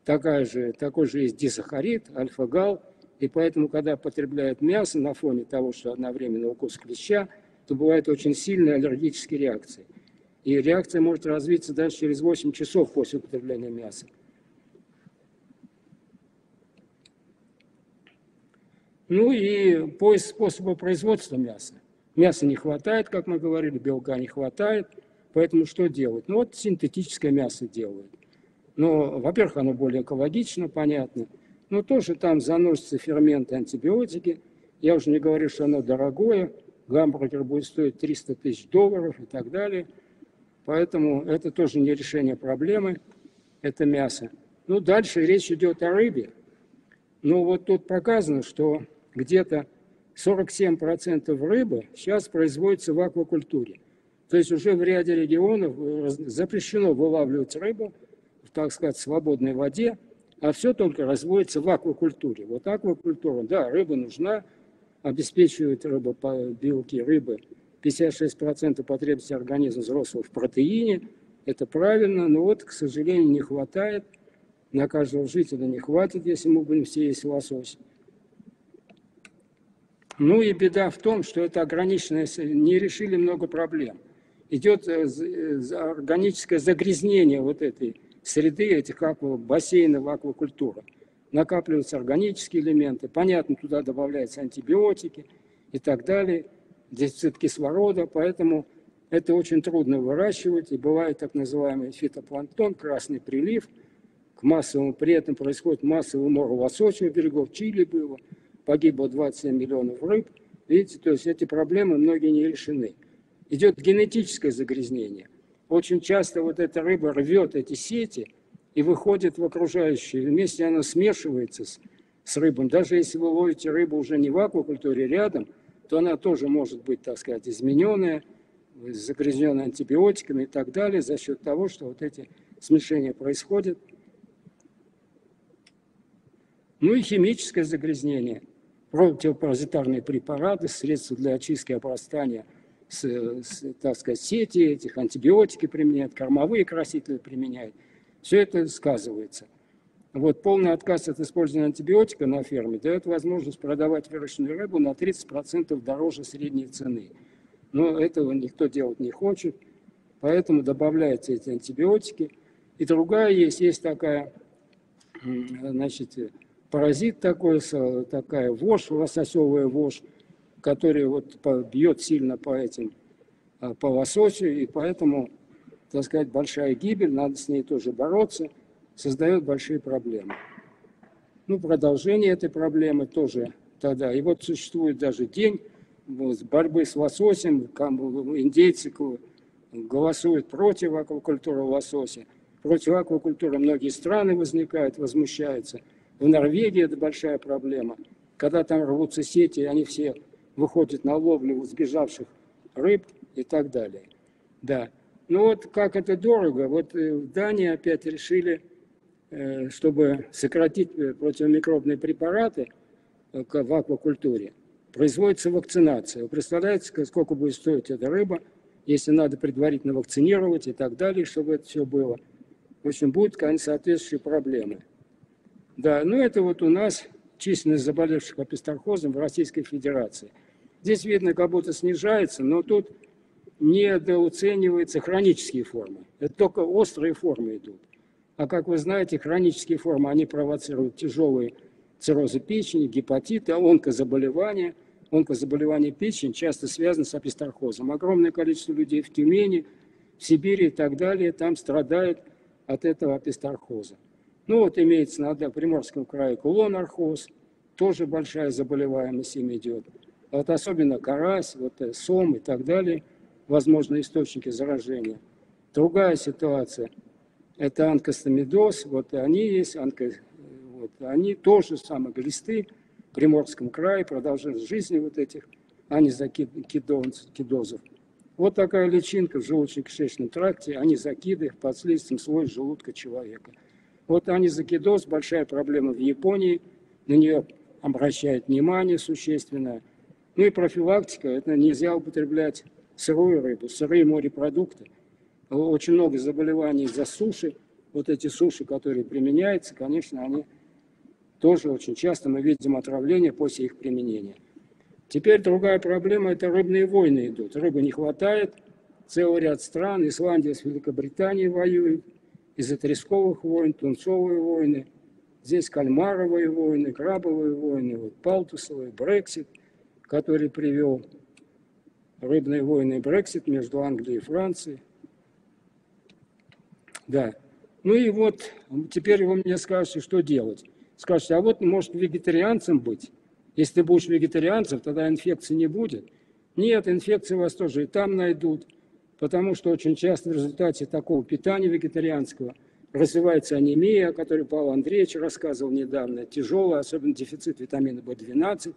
Такая же, такой же есть дисахарид, альфа-гал. И поэтому, когда потребляют мясо на фоне того, что одновременно укус клеща, то бывают очень сильные аллергические реакции. И реакция может развиться даже через 8 часов после употребления мяса. Ну и поиск способа производства мяса. Мяса не хватает, как мы говорили, белка не хватает, поэтому что делать? Ну вот синтетическое мясо делают. Но, во-первых, оно более экологично, понятно, но тоже там заносятся ферменты, антибиотики. Я уже не говорю, что оно дорогое, гамбургер будет стоить 300 тысяч долларов и так далее. Поэтому это тоже не решение проблемы, это мясо. Ну, дальше речь идет о рыбе. Ну, вот тут показано, что где-то 47% рыбы сейчас производится в аквакультуре. То есть уже в ряде регионов э, запрещено вылавливать рыбу, так сказать, в свободной воде, а все только разводится в аквакультуре. Вот аквакультура, да, рыба нужна, обеспечивает рыба, белки рыбы 56% потребности организма взрослого в протеине. Это правильно, но вот, к сожалению, не хватает. На каждого жителя не хватит, если мы будем все есть лосось. Ну и беда в том, что это ограниченное, не решили много проблем. Идет э, э, органическое загрязнение вот этой среды, этих аква, бассейнов аквакультуры. Накапливаются органические элементы, понятно, туда добавляются антибиотики и так далее, дефицит кислорода, поэтому это очень трудно выращивать, и бывает так называемый фитопланктон, красный прилив, к массовому, при этом происходит массовый мор у берегов Чили было, погибло 27 миллионов рыб, видите, то есть эти проблемы многие не решены. Идет генетическое загрязнение. Очень часто вот эта рыба рвет эти сети и выходит в окружающие. Вместе она смешивается с, с рыбой. Даже если вы ловите рыбу уже не в аквакультуре рядом, то она тоже может быть, так сказать, измененная, загрязненная антибиотиками и так далее за счет того, что вот эти смешения происходят. Ну и химическое загрязнение. Противопаразитарные препараты, средства для очистки обрастания – с, с, так сказать, сети этих, антибиотики применяют, кормовые красители применяют. Все это сказывается. Вот полный отказ от использования антибиотика на ферме дает возможность продавать выращенную рыбу на 30% дороже средней цены. Но этого никто делать не хочет, поэтому добавляются эти антибиотики. И другая есть, есть такая, значит, паразит такой, такая вошь, лососевая вошь, который вот бьет сильно по этим, а, по лососю, и поэтому, так сказать, большая гибель, надо с ней тоже бороться, создает большие проблемы. Ну, продолжение этой проблемы тоже тогда. И вот существует даже день борьбы с лососем, индейцы голосуют против аквакультуры лосося. Против аквакультуры многие страны возникают, возмущаются. В Норвегии это большая проблема. Когда там рвутся сети, они все выходит на ловлю сбежавших рыб и так далее. Да. Ну вот как это дорого. Вот э, в Дании опять решили, э, чтобы сократить э, противомикробные препараты в аквакультуре, производится вакцинация. Вы представляете, сколько будет стоить эта рыба, если надо предварительно вакцинировать и так далее, чтобы это все было. В общем, будут, конечно, соответствующие проблемы. Да, ну это вот у нас численность заболевших апистархозом в Российской Федерации. Здесь видно, как будто снижается, но тут недооцениваются хронические формы. Это только острые формы идут. А как вы знаете, хронические формы, они провоцируют тяжелые циррозы печени, гепатиты, онкозаболевания. Онкозаболевания печени часто связаны с апистархозом. Огромное количество людей в Тюмени, в Сибири и так далее, там страдает от этого апистархоза. Ну вот имеется на Приморском крае кулонархоз, тоже большая заболеваемость им идет вот особенно карась, вот э, сом и так далее, возможные источники заражения. Другая ситуация – это онкостомидоз, вот они есть, онко, вот, они тоже самые глисты в Приморском крае, продолжение жизни вот этих анизокидозов. Вот такая личинка в желудочно-кишечном тракте, анизокиды под следствием слоя желудка человека. Вот анизокидоз – большая проблема в Японии, на нее обращают внимание существенное – ну и профилактика, это нельзя употреблять сырую рыбу, сырые морепродукты. Очень много заболеваний из-за суши. Вот эти суши, которые применяются, конечно, они тоже очень часто мы видим отравление после их применения. Теперь другая проблема – это рыбные войны идут. Рыбы не хватает, целый ряд стран, Исландия с Великобританией воюют, из-за тресковых войн, тунцовые войны, здесь кальмаровые войны, крабовые войны, вот, палтусовые, Брексит – который привел рыбные войны и Брексит между Англией и Францией. Да. Ну и вот теперь вы мне скажете, что делать. Скажете, а вот может вегетарианцем быть. Если ты будешь вегетарианцем, тогда инфекции не будет. Нет, инфекции вас тоже и там найдут, потому что очень часто в результате такого питания вегетарианского развивается анемия, о которой Павел Андреевич рассказывал недавно, тяжелая, особенно дефицит витамина В12,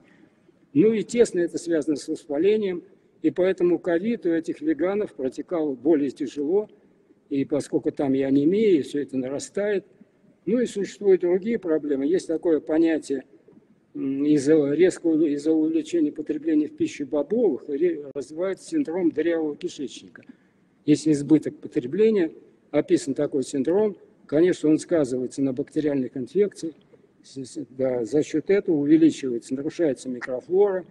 Ну и тесно это связано с воспалением, и поэтому ковид у этих веганов протекал более тяжело, и поскольку там и анемия, и все это нарастает. Ну и существуют другие проблемы. Есть такое понятие из-за резкого из-за увеличения потребления в пищу бобовых развивается синдром дырявого кишечника. Если избыток потребления, описан такой синдром, конечно, он сказывается на бактериальных инфекциях, да, за счет этого увеличивается, нарушается микрофлора,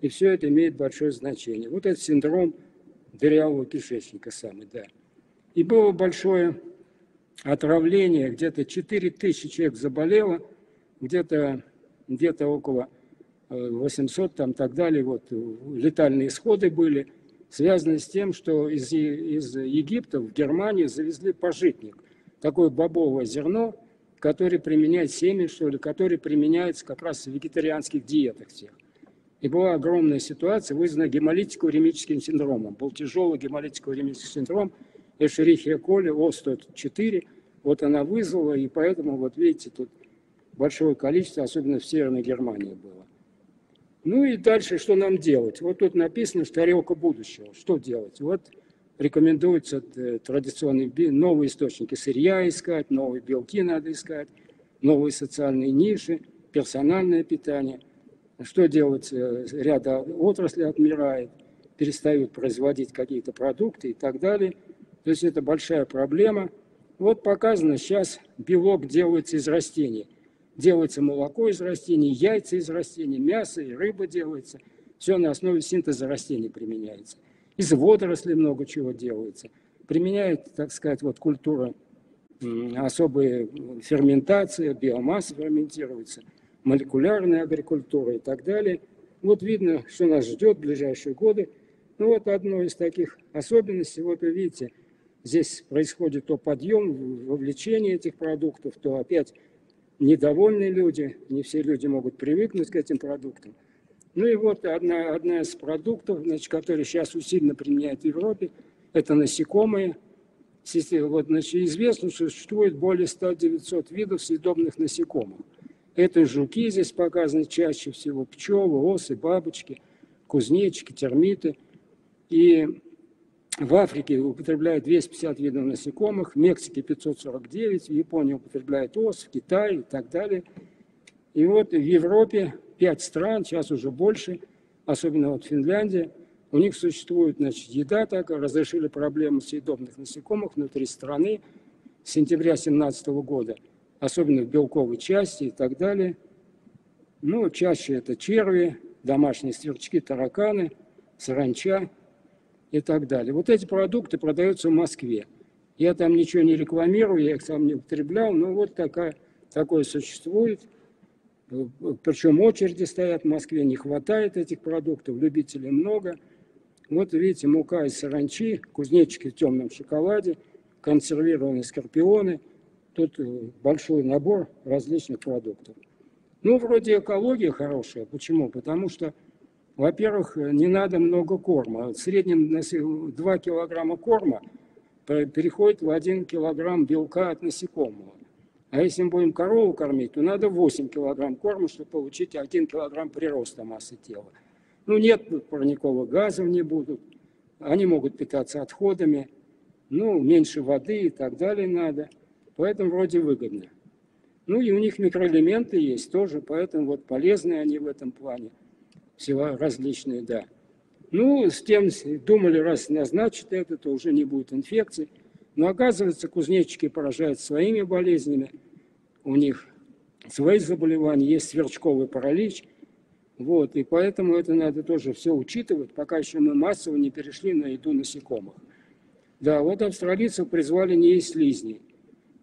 и все это имеет большое значение. Вот этот синдром дырявого кишечника самый, да. И было большое отравление, где-то 4 тысячи человек заболело, где-то где, -то, около 800 э, там так далее, вот летальные исходы были, связаны с тем, что из, из Египта в Германию завезли пожитник, такое бобовое зерно, который применяет семя, что ли, который применяется как раз в вегетарианских диетах всех. И была огромная ситуация, вызвана гемолитико-уремическим синдромом. Был тяжелый гемолитико-уремический синдром, Эшерихия коли, О104. Вот она вызвала, и поэтому, вот видите, тут большое количество, особенно в Северной Германии было. Ну и дальше что нам делать? Вот тут написано, что тарелка будущего. Что делать? Вот рекомендуется э, традиционные новые источники сырья искать, новые белки надо искать, новые социальные ниши, персональное питание. Что делать? Э, ряд отраслей отмирает, перестают производить какие-то продукты и так далее. То есть это большая проблема. Вот показано, сейчас белок делается из растений. Делается молоко из растений, яйца из растений, мясо и рыба делается. Все на основе синтеза растений применяется. Из водорослей много чего делается. Применяют, так сказать, вот культура, особые ферментации, биомасса ферментируется, молекулярная агрикультура и так далее. Вот видно, что нас ждет в ближайшие годы. Ну вот одно из таких особенностей, вот вы видите, здесь происходит то подъем, вовлечение этих продуктов, то опять недовольные люди, не все люди могут привыкнуть к этим продуктам. Ну и вот одна, одна из продуктов, значит, которые сейчас усиленно применяют в Европе, это насекомые. Вот, значит, известно, что существует более 100-900 видов съедобных насекомых. Это жуки здесь показаны чаще всего, пчелы, осы, бабочки, кузнечики, термиты. И в Африке употребляют 250 видов насекомых, в Мексике 549, в Японии употребляют ос, в Китае и так далее. И вот в Европе пять стран, сейчас уже больше, особенно вот Финляндия, у них существует значит, еда, так разрешили проблему съедобных насекомых внутри страны с сентября 2017 года, особенно в белковой части и так далее. Ну, чаще это черви, домашние сверчки, тараканы, саранча и так далее. Вот эти продукты продаются в Москве. Я там ничего не рекламирую, я их сам не употреблял, но вот такая, такое существует – причем очереди стоят в Москве, не хватает этих продуктов, любителей много. Вот видите, мука из саранчи, кузнечики в темном шоколаде, консервированные скорпионы. Тут э, большой набор различных продуктов. Ну, вроде экология хорошая. Почему? Потому что, во-первых, не надо много корма. В среднем 2 килограмма корма переходит в 1 килограмм белка от насекомого. А если мы будем корову кормить, то надо 8 килограмм корма, чтобы получить 1 килограмм прироста массы тела. Ну, нет парниковых газов не будут, они могут питаться отходами, ну, меньше воды и так далее надо. Поэтому вроде выгодно. Ну, и у них микроэлементы есть тоже, поэтому вот полезные они в этом плане. Всего различные, да. Ну, с тем думали, раз назначить это, то уже не будет инфекций. Но оказывается, кузнечики поражают своими болезнями, у них свои заболевания, есть сверчковый паралич. Вот, и поэтому это надо тоже все учитывать, пока еще мы массово не перешли на еду насекомых. Да, вот австралийцев призвали не есть слизней.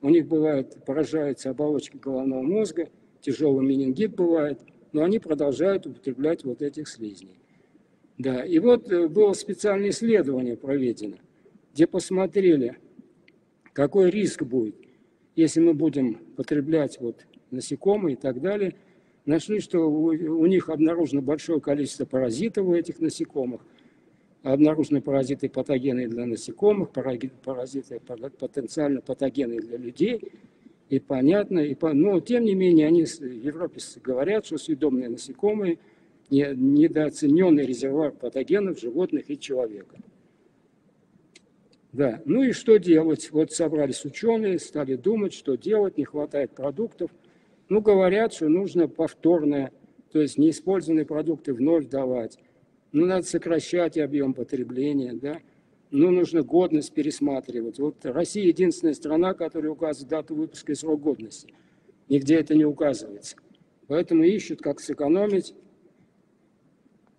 У них бывает, поражается оболочка головного мозга, тяжелый менингит бывает, но они продолжают употреблять вот этих слизней. Да, и вот э, было специальное исследование проведено, где посмотрели, какой риск будет, если мы будем потреблять вот насекомые и так далее. Нашли, что у, у них обнаружено большое количество паразитов у этих насекомых. Обнаружены паразиты патогены для насекомых, паразиты потенциально патогены для людей. И понятно, и по... но тем не менее они в Европе говорят, что съедобные насекомые не- недооцененный резервуар патогенов животных и человека. Да, ну и что делать? Вот собрались ученые, стали думать, что делать, не хватает продуктов. Ну, говорят, что нужно повторное, то есть неиспользованные продукты вновь давать. Ну, надо сокращать объем потребления, да. Ну, нужно годность пересматривать. Вот Россия единственная страна, которая указывает дату выпуска и срок годности. Нигде это не указывается. Поэтому ищут, как сэкономить.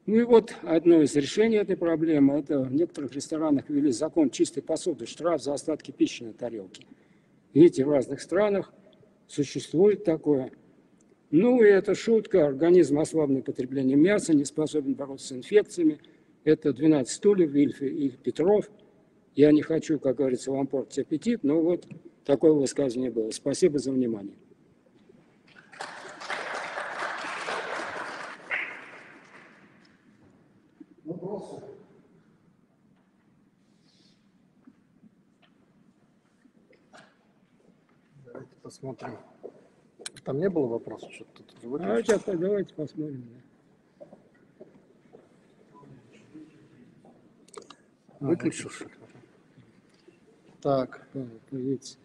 Ну и вот одно из решений этой проблемы, это в некоторых ресторанах ввели закон чистой посуды, штраф за остатки пищи на тарелке. Видите, в разных странах существует такое. Ну и это шутка, организм ослаблен потреблением мяса, не способен бороться с инфекциями. Это 12 стульев, Вильф и Петров. Я не хочу, как говорится, вам портить аппетит, но вот такое высказывание было. Спасибо за внимание. Вопросы? Давайте посмотрим. Там не было вопросов, что-то тут А сейчас давайте посмотрим. да. Выключил, что ли? Так, видите.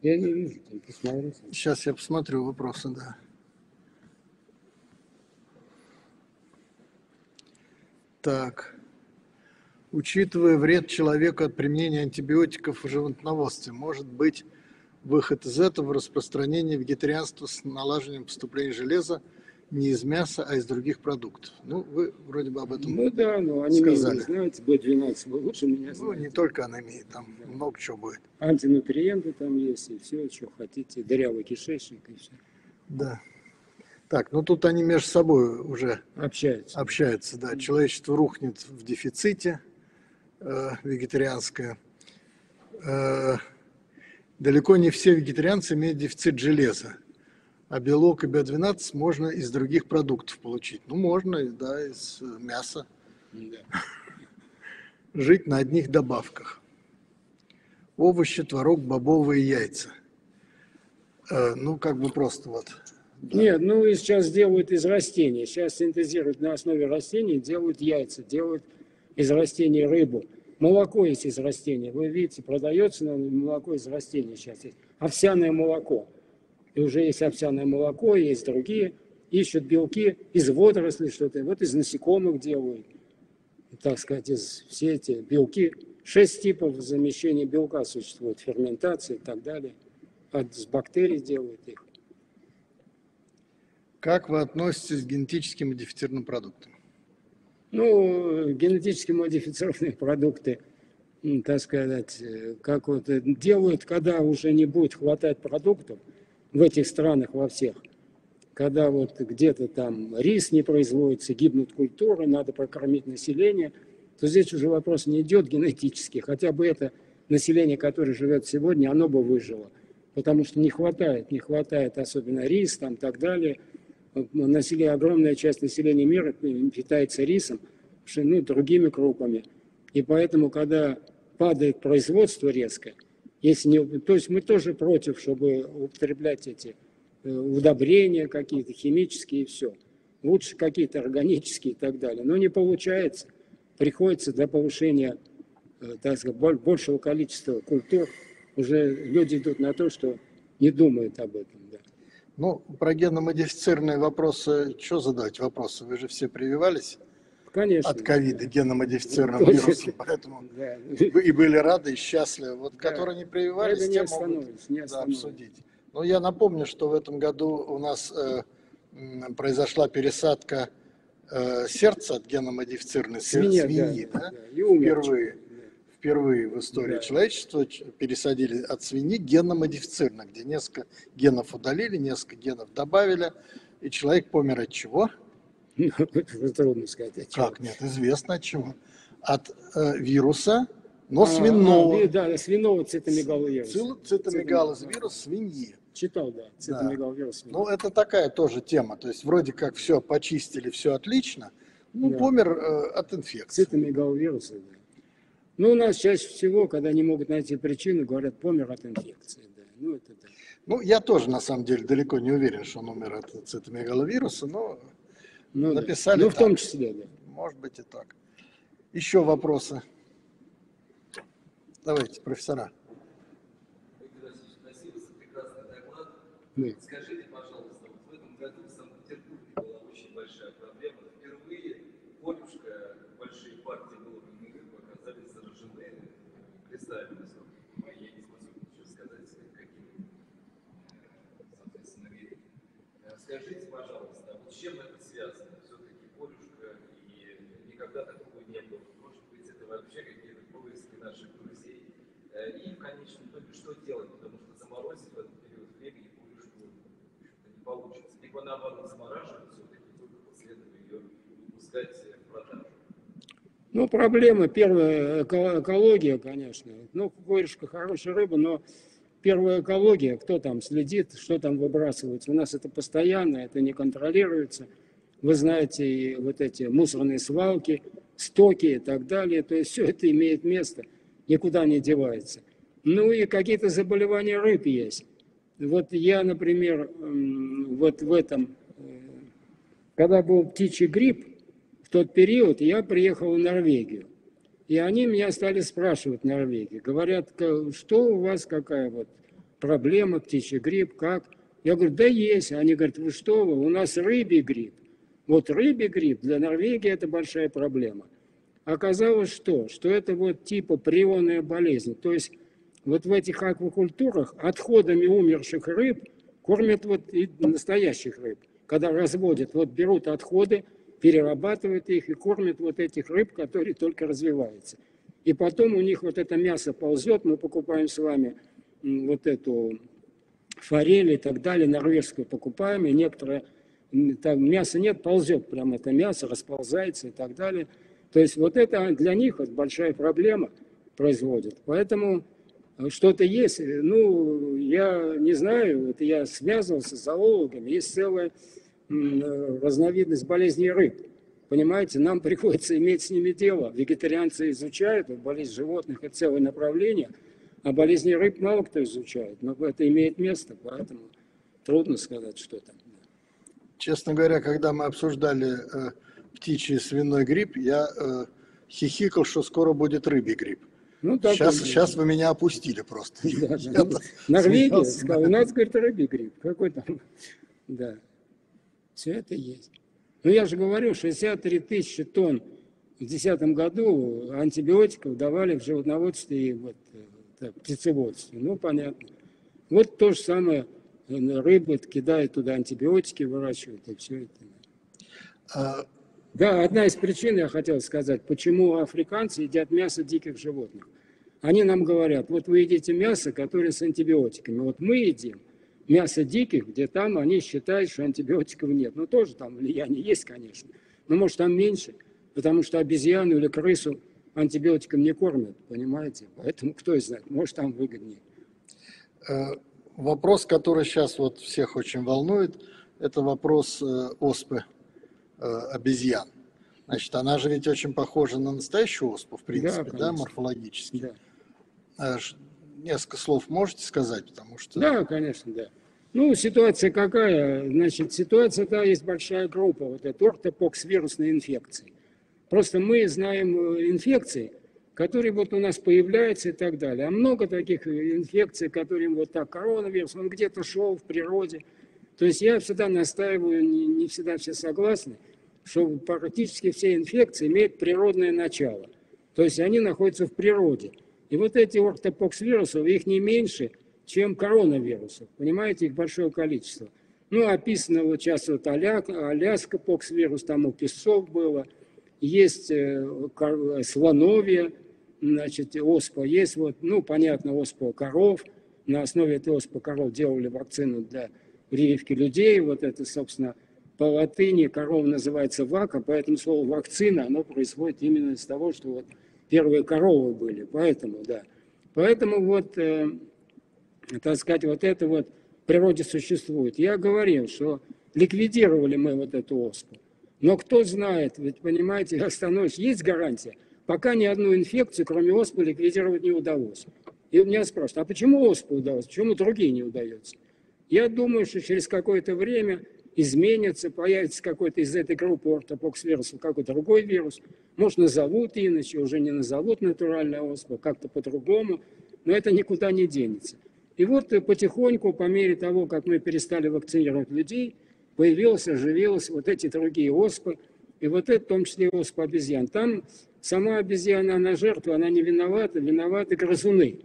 Я не вижу, посмотрите. сейчас я посмотрю вопросы, да. Так. Учитывая вред человеку от применения антибиотиков в животноводстве, может быть выход из этого распространение вегетарианства с налаживанием поступления железа не из мяса, а из других продуктов. Ну, вы вроде бы об этом... Ну да, ну они Сказали. не знаете, B12, вы лучше меня Ну, знаете. не только анемии, там много чего будет. Антинутриенты там есть, и все, что хотите, дырявый кишечник, и все. Да. Так, ну тут они между собой уже Общаются. общаются, да. Человечество рухнет в дефиците э, вегетарианское. Э, далеко не все вегетарианцы имеют дефицит железа. А белок и B12 можно из других продуктов получить. Ну, можно, да, из э, мяса. Да. Жить на одних добавках. Овощи, творог, бобовые яйца. Э, ну, как бы просто вот. Нет, ну и сейчас делают из растений. Сейчас синтезируют на основе растений, делают яйца, делают из растений рыбу. Молоко есть из растений. Вы видите, продается наверное, молоко из растений сейчас есть. Овсяное молоко. И уже есть овсяное молоко, есть другие. Ищут белки из водорослей что-то. Вот из насекомых делают. Так сказать, из все эти белки. Шесть типов замещения белка существует. Ферментация и так далее. От, с бактерий делают их. Как вы относитесь к генетически модифицированным продуктам? Ну, генетически модифицированные продукты, так сказать, э, как вот э, делают, когда уже не будет хватать продуктов в этих странах во всех, когда вот где-то там рис не производится, гибнут культуры, надо прокормить население, то здесь уже вопрос не идет генетически, хотя бы это население, которое живет сегодня, оно бы выжило, потому что не хватает, не хватает особенно рис там и так далее, население, огромная часть населения мира питается рисом, пшен- ну, другими крупами. И поэтому, когда падает производство резко, если не, то есть мы тоже против, чтобы употреблять эти э, удобрения какие-то, химические и все. Лучше какие-то органические и так далее. Но не получается. Приходится для повышения, э, так сказать, боль- большего количества культур, уже люди идут на то, что не думают об этом. Да. Ну, про генно-модифицированные вопросы, что задать вопросы? Вы же все прививались Конечно. от ковида генно-модифицированным Точно. вирусом, поэтому Да. вы и были рады и счастливы. Вот Да. которые не прививались, Это не те могут не да, обсудить. Но я напомню, что в этом году у нас э, произошла пересадка э, сердца от генно-модифицированной свин- Свинья, свиньи, да, да? да, Впервые. Да. Впервые в истории Да. человечества пересадили от свиньи генно-модифицированно, где несколько генов удалили, несколько генов добавили, и человек помер от чего? Трудно сказать. от чего. Как нет, известно от чего. От э, вируса, но А, свиного. ви- да, свиного цитомегаловируса. Цил- Цитомегалоз вирус свиньи. Читал, да, цитомегаловирус. Ну, это такая тоже тема. То есть вроде как все почистили, все отлично. Ну, Да. помер э, от инфекции. Цитомегаловируса, да. Ну, у нас чаще всего, когда не могут найти причину, говорят, помер от инфекции. Да. Ну, это да. Ну, я тоже, на самом деле, далеко не уверен, что он умер от цитомегаловируса, но Ну, да. Написали Ну, в том так. числе, да. Может быть и так. Еще вопросы? Давайте, профессора. Спасибо за прекрасный доклад. Да. Скажите, пожалуйста, вот в этом году в Санкт-Петербурге была очень большая проблема. Впервые Полюшка, большие партии было оказались заражены крестами, насколько я понимаю. Я не способен ничего сказать, каким, э, соответственно, видом. Э, Скажите, пожалуйста, а вот с чем это связано? Все-таки Полюшка и никогда такого не было. Может быть, это вообще какие-то поиски наших друзей. Э, И в конечном итоге что делать? Потому что заморозить в этот период времени в общем-то, не получится. Либо наоборот замораживать все-таки, только после этого ее выпускать в продажу. Ну, проблема, первая, эко- экология, конечно. Ну, кукурышка хорошая рыба, но первая экология, кто там следит, что там выбрасывается. У нас это постоянно, это не контролируется. Вы знаете, и вот эти мусорные свалки, стоки и так далее. То есть все это имеет место, никуда не девается. Ну и какие-то заболевания рыб есть. Вот я, например, вот в этом, э, когда был птичий грипп, в тот период я приехал в Норвегию. И они меня стали спрашивать в Норвегии. Говорят, «Ка- что у вас, какая вот проблема, птичий грипп, как? Я говорю, да есть. Они говорят, вы что вы, у нас рыбий грипп. Вот рыбий грипп для Норвегии это большая проблема. Оказалось что? Что это вот типа прионная болезнь. То есть вот в этих аквакультурах отходами умерших рыб кормят вот и настоящих рыб. Когда разводят, вот берут отходы, перерабатывают их и кормят вот этих рыб, которые только развиваются. И потом у них вот это мясо ползет, мы покупаем с вами вот эту форель и так далее, норвежскую покупаем, и некоторые, там мяса нет, ползет прям это мясо, расползается и так далее. То есть вот это для них вот большая проблема производит. Поэтому что-то есть. Э, Ну, я не знаю, вот я связывался с зоологами, есть целая э, разновидность болезней рыб. Понимаете, нам приходится иметь с ними дело. Вегетарианцы изучают, болезнь животных – это целое направление, а болезни рыб мало кто изучает. Но это имеет место, поэтому трудно сказать, что там. Честно говоря, когда мы обсуждали э, птичий свиной грипп, я э, хихикал, что скоро будет рыбий грипп. Ну, так Сейчас, он- сейчас вы меня опустили просто. Да, да. Норвегия, сказал, у нас, говорит, рыбий грипп. Какой там? Да. Все это есть. Ну, я же говорю, 63 тысячи тонн в 2010 году антибиотиков давали в животноводстве и вот, э, так, птицеводстве. Ну, понятно. Вот то же самое э, рыбы кидают туда антибиотики, выращивают, и все это. А, Да, одна из причин, я хотел сказать, почему африканцы едят мясо диких животных. Они нам говорят, вот вы едите мясо, которое с антибиотиками. Вот мы едим мясо диких, где там они считают, что антибиотиков нет. Ну, тоже там влияние есть, конечно. Но, может, там меньше, потому что обезьяну или крысу антибиотиком не кормят, понимаете? Поэтому кто знает, может, там выгоднее. э, Вопрос, который сейчас вот всех очень волнует, это вопрос э, оспы э, обезьян. Значит, она же ведь очень похожа на настоящую оспу, в принципе, да, конечно. морфологически. Да. Несколько слов можете сказать, потому что... Да, конечно, да. Ну, ситуация какая? Значит, ситуация, да, есть большая группа, вот это ортопокс вирусной инфекции. Просто мы знаем э, инфекции, которые вот у нас появляются и так далее. А много таких э, инфекций, которые вот так, коронавирус, он где-то шел в природе. То есть я всегда настаиваю, не, не всегда все согласны, что практически все инфекции имеют природное начало. То есть они находятся в природе. И вот эти ортопокс-вирусов, их не меньше, чем коронавирусов. Понимаете, их большое количество. Ну, описано вот сейчас вот Аля, Аляска покс-вирус, там у песцов было. Есть э, слоновья, значит, оспа. Есть вот, ну, понятно, оспа коров. На основе этой оспы коров делали вакцину для прививки людей. Вот это, собственно, по латыни корова называется вака, поэтому слово вакцина, оно происходит именно из того, что вот первые коровы были, поэтому, да. Поэтому вот, э, так сказать, вот это вот в природе существует. Я говорил, что ликвидировали мы вот эту оспу. Но кто знает, ведь, понимаете, остановишь, есть гарантия. Пока ни одну инфекцию, кроме оспы, ликвидировать не удалось. И меня спрашивают, а почему оспу удалось, почему другие не удается? Я думаю, что через какое-то время изменятся, появится какой-то из этой группы ортопокс-вируса какой-то другой вирус. Может, назовут иначе, уже не назовут натуральная оспа, как-то по-другому, но это никуда не денется. И вот потихоньку, по мере того, как мы перестали вакцинировать людей, появилась, оживилась вот эти другие оспы, и вот это в том числе оспа обезьян. Там сама обезьяна, она жертва, она не виновата, виноваты грызуны,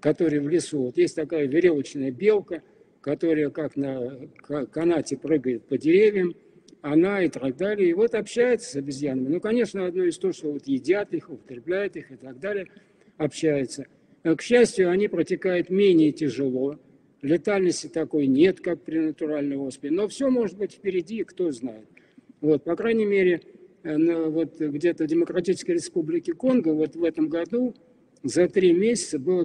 которые в лесу. Вот есть такая веревочная белка, которая как на канате прыгает по деревьям, она и так далее. И вот общается с обезьянами. Ну, конечно, одно из того, что вот едят их, употребляют их и так далее, общается. К счастью, они протекают менее тяжело, Летальности такой нет, как при натуральной оспе. Но все может быть впереди, кто знает. Вот, по крайней мере, э, вот где-то в Демократической Республике Конго вот в этом году за три месяца было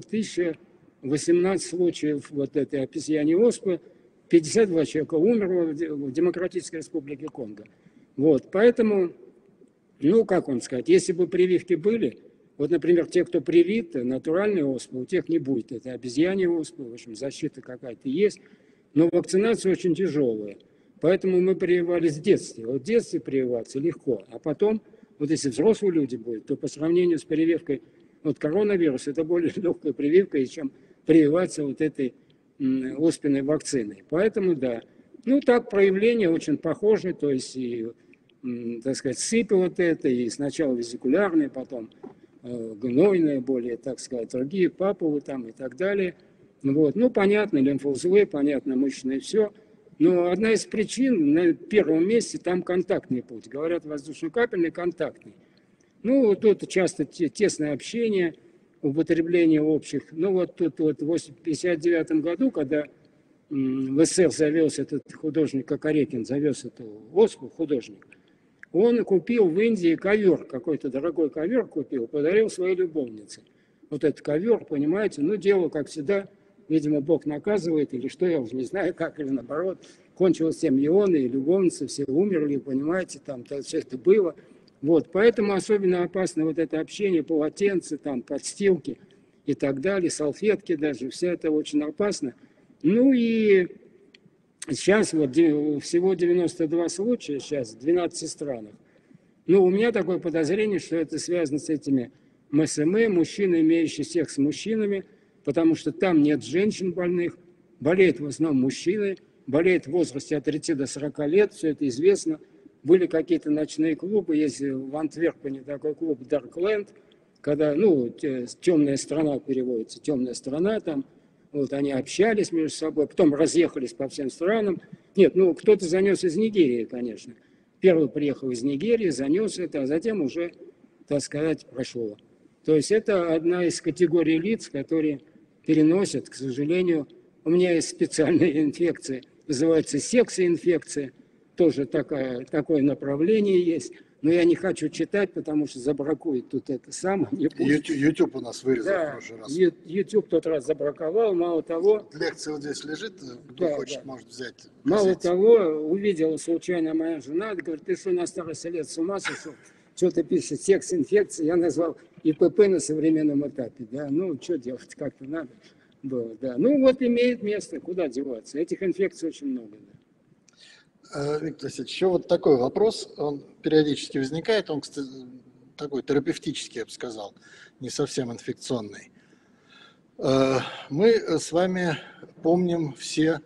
1018 случаев вот этой обезьяньей оспы, 52 человека умерло в Демократической Республике Конго. Вот, поэтому, ну, как вам сказать, если бы прививки были, вот, например, те, кто привит, натуральные оспы, у тех не будет. Это обезьянья оспы, в общем, защита какая-то есть. Но вакцинация очень тяжелая. Поэтому мы прививали с детства. Вот в детстве прививаться легко. А потом, вот если взрослые люди будут, то по сравнению с прививкой вот коронавирус, это более легкая прививка, чем прививаться вот этой оспенной вакциной. Поэтому, да. Ну, так, проявления очень похожи, то есть, и, так сказать, сыпи вот это, и сначала визикулярные, потом Э, гнойные более, так сказать, другие папулы там и так далее. Вот. Ну, понятно, лимфоузлы, понятно, мышечное все. Но одна из причин, на первом месте, там контактный путь. Говорят, воздушно-капельный контактный. Ну, тут часто тесное общение, употребление общих. Ну, вот тут вот в 1959 году, когда в СССР завез этот художник Кокорекин, завез эту оспу, художник, он купил в Индии ковер, какой-то дорогой ковер купил, подарил своей любовнице. Вот этот ковер, понимаете, ну, дело, как всегда, видимо, Бог наказывает, или что, я уже не знаю, как, или наоборот, кончилось все миллионы, и любовницы все умерли, понимаете, там все это было. Вот, поэтому особенно опасно вот это общение, полотенце, там, подстилки и так далее, салфетки даже, все это очень опасно. Ну и Сейчас вот всего 92 случая сейчас в 12 странах. Ну, у меня такое подозрение, что это связано с этими МСМ, мужчины, имеющие секс с мужчинами, потому что там нет женщин больных, болеют в основном мужчины, болеют в возрасте от 30 до 40 лет, все это известно. Были какие-то ночные клубы, есть в Антверпене такой клуб Darkland, когда, ну, темная страна переводится, темная страна там, вот они общались между собой, потом разъехались по всем странам. Нет, ну кто-то занес из Нигерии, конечно. Первый приехал из Нигерии, занес это, а затем уже, так сказать, прошло. То есть это одна из категорий лиц, которые переносят, к сожалению, у меня есть специальная инфекция, называется сексоинфекция, тоже такая, такое направление есть но я не хочу читать, потому что забракует тут это самое. Не YouTube, YouTube у нас вырезал да, в прошлый раз. YouTube тот раз забраковал, мало того... Лекция вот здесь лежит, кто да, хочет, да. может взять. Мало кассете. того, увидела случайно моя жена, говорит, ты что на старости лет с ума сошел? Что ты пишешь, секс, инфекция, я назвал ИПП на современном этапе, да, ну, что делать, как-то надо было, да. Ну, вот имеет место, куда деваться, этих инфекций очень много, да. Э, Виктор Васильевич, еще вот такой вопрос, он периодически возникает, он, кстати, такой терапевтический, я бы сказал, не совсем инфекционный. Э, мы с вами помним все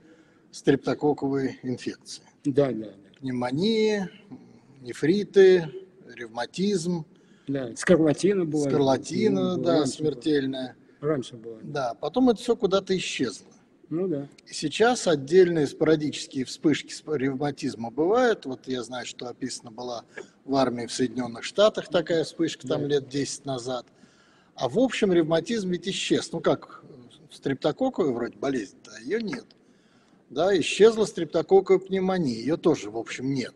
стрептококковые инфекции. Да, да, да. Пневмонии, нефриты, ревматизм, да. Скарлатина была. скарлатина, да, раньше смертельная. была. Раньше была. Да, потом это все куда-то исчезло. Ну да. Сейчас отдельные спорадические вспышки ревматизма бывают. Вот я знаю, что описана была в армии в Соединенных Штатах такая вспышка там Да. лет 10 назад. А в общем ревматизм ведь исчез. Ну как, стрептококковая вроде болезнь-то, а ее нет. Да, исчезла стрептококковая пневмония, ее тоже, в общем, нет.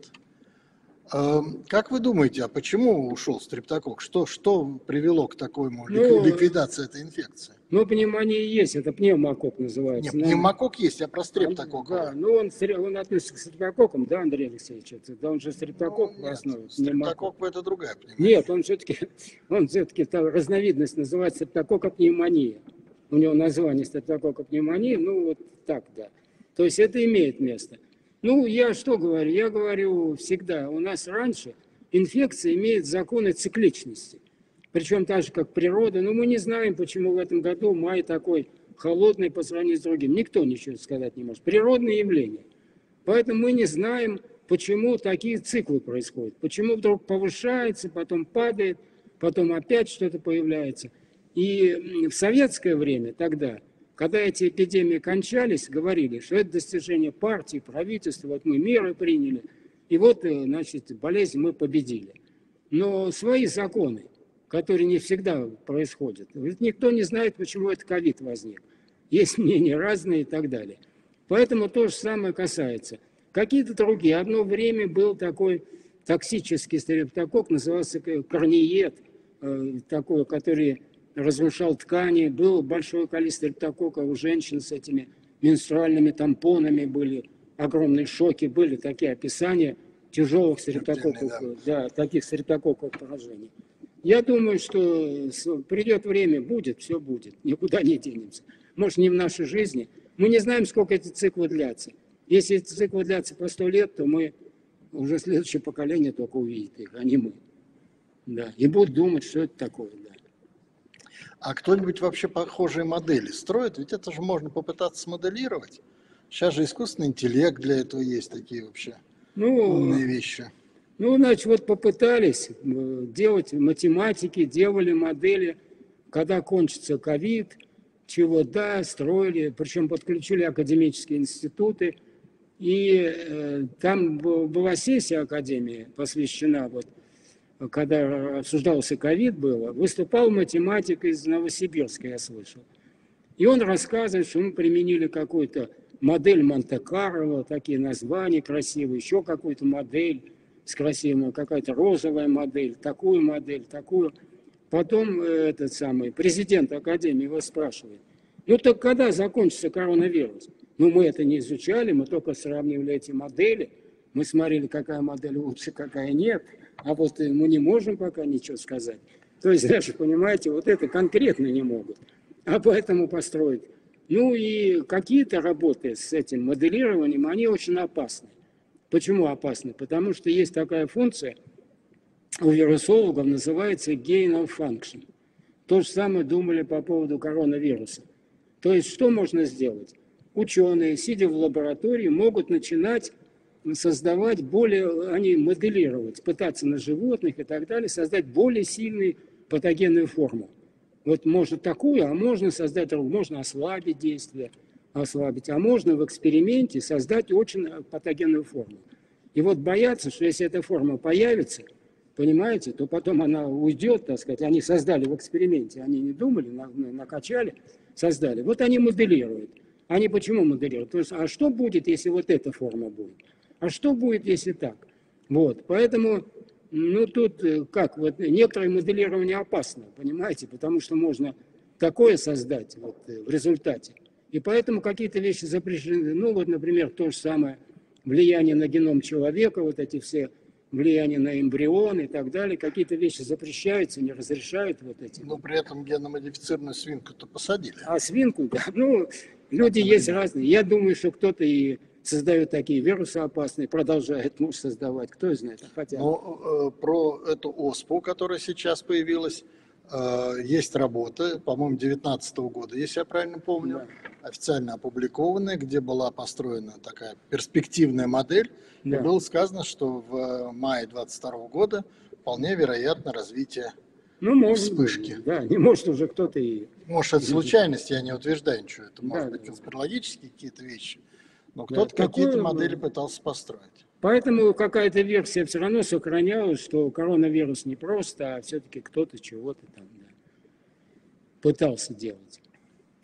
Эм, Как вы думаете, а почему ушел стрептокок? Что, что привело к такому лик- Ну, ликвидации этой инфекции? Ну, пневмония есть, это пневмокок Нет, называется. Но- пневмокок есть, я про Да, стрептококковую. ну он, он относится к стрептококкам, да, Андрей Алексеевич? Это, да, он же стрептокок Ну, в основе. нет. Стрептококк это другая пневмония. Нет, он все-таки, он все-таки разновидность называется стрептококка пневмония. У него название стрептококка пневмония, ну вот так, да. То есть это имеет место. Ну, я что говорю? Я говорю всегда, у нас раньше инфекция имеет законы цикличности. Причем так же, как природа. Но мы не знаем, почему в этом году май такой холодный по сравнению с другим. Никто ничего сказать не может. Природные явления. Поэтому мы не знаем, почему такие циклы происходят. Почему вдруг повышается, потом падает, потом опять что-то появляется. И в советское время тогда, когда эти эпидемии кончались, говорили, что это достижение партии, правительства, вот мы меры приняли, и вот, э, значит, болезнь мы победили. Но свои законы, которые не всегда происходят. Ведь никто не знает, почему этот ковид возник. Есть мнения разные и так далее. Поэтому то же самое касается. Какие-то другие. Одно время был такой токсический стрептокок, назывался корнеед, э, такой, который разрушал ткани. Было большое количество стрептококков у женщин с этими менструальными тампонами, были огромные шоки, были такие описания тяжелых стрептококков, да. да, таких стрептококковых поражений. Я думаю, что придет время, будет, все будет, никуда не денемся. Может, не в нашей жизни. Мы не знаем, сколько эти циклы длятся. Если эти циклы длятся по сто лет, то мы уже следующее поколение только увидит их, а не мы. Да. И будут думать, что это такое. Да. А кто-нибудь вообще похожие модели строит? Ведь это же можно попытаться смоделировать. Сейчас же искусственный интеллект для этого есть такие вообще ну, умные вещи. Ну, значит, вот попытались э, делать математики, делали модели, когда кончится ковид, чего да, строили, причем подключили академические институты. И э, там была сессия Академии, посвящена, вот, когда обсуждался ковид было, выступал математик из Новосибирска, я слышал. И он рассказывает, что мы применили какую-то модель Монте-Карло, такие названия красивые, еще какую-то модель с красивой, какая-то розовая модель, такую модель, такую. Потом э, этот самый президент Академии его спрашивает, ну так когда закончится коронавирус? Ну мы это не изучали, мы только сравнивали эти модели, мы смотрели, какая модель лучше, какая нет, а вот э, мы не можем пока ничего сказать. То есть даже, понимаете, вот это конкретно не могут. А поэтому построить. Ну и какие-то работы с этим моделированием, они очень опасны. Почему опасны? Потому что есть такая функция у вирусологов, называется gain of function. То же самое думали по поводу коронавируса. То есть что можно сделать? Ученые, сидя в лаборатории, могут начинать создавать более, они моделировать, пытаться на животных и так далее, создать более сильную патогенную форму. Вот можно такую, а можно создать другую, можно ослабить действие, ослабить, а можно в эксперименте создать очень патогенную форму. И вот боятся, что если эта форма появится, понимаете, то потом она уйдет, так сказать, они создали в эксперименте, они не думали, накачали, создали. Вот они моделируют. Они почему моделируют? То есть, а что будет, если вот эта форма будет? А что будет, если так? Вот, поэтому, ну тут э, как, вот некоторое моделирование опасно, понимаете, потому что можно такое создать вот, э, в результате. И поэтому какие-то вещи запрещены. Ну вот, например, то же самое влияние на геном человека, вот эти все влияние на эмбрион и так далее. Какие-то вещи запрещаются, не разрешают вот эти. Но при этом генномодифицированную свинку-то посадили. А свинку, да. Ну, люди есть разные. Я думаю, что кто-то и создает такие вирусы опасные, продолжает, может, создавать, кто знает. Хотя... Но э, про эту ОСПУ, которая сейчас появилась, есть работа, по-моему, 2019 года, если я правильно помню, да. официально опубликованная, где была построена такая перспективная модель. Да. И было сказано, что в мае 2022 года вполне вероятно развитие ну, может, вспышки. Да, не может уже кто-то и... Может, это случайность, я не утверждаю ничего. Это может да, быть конспирологические какие-то вещи. Но кто-то да, какие-то модели пытался построить. Поэтому какая-то версия все равно сохранялась, что коронавирус не просто, а все-таки кто-то чего-то там да, пытался делать.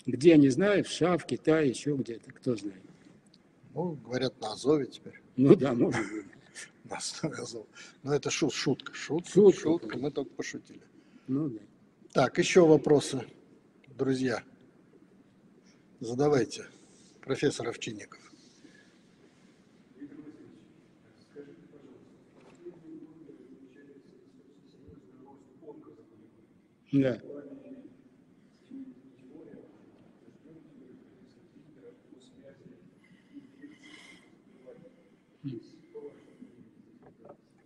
Где, не знаю, в США, в Китае, еще где-то, кто знает. Ну, говорят, на Азове теперь. Ну да, может быть. На Азов. Но это шут, шутка, шутка, шутка, шутка, мы только пошутили. Ну да. Так, еще вопросы, друзья. Задавайте, профессор Овчинников. Да.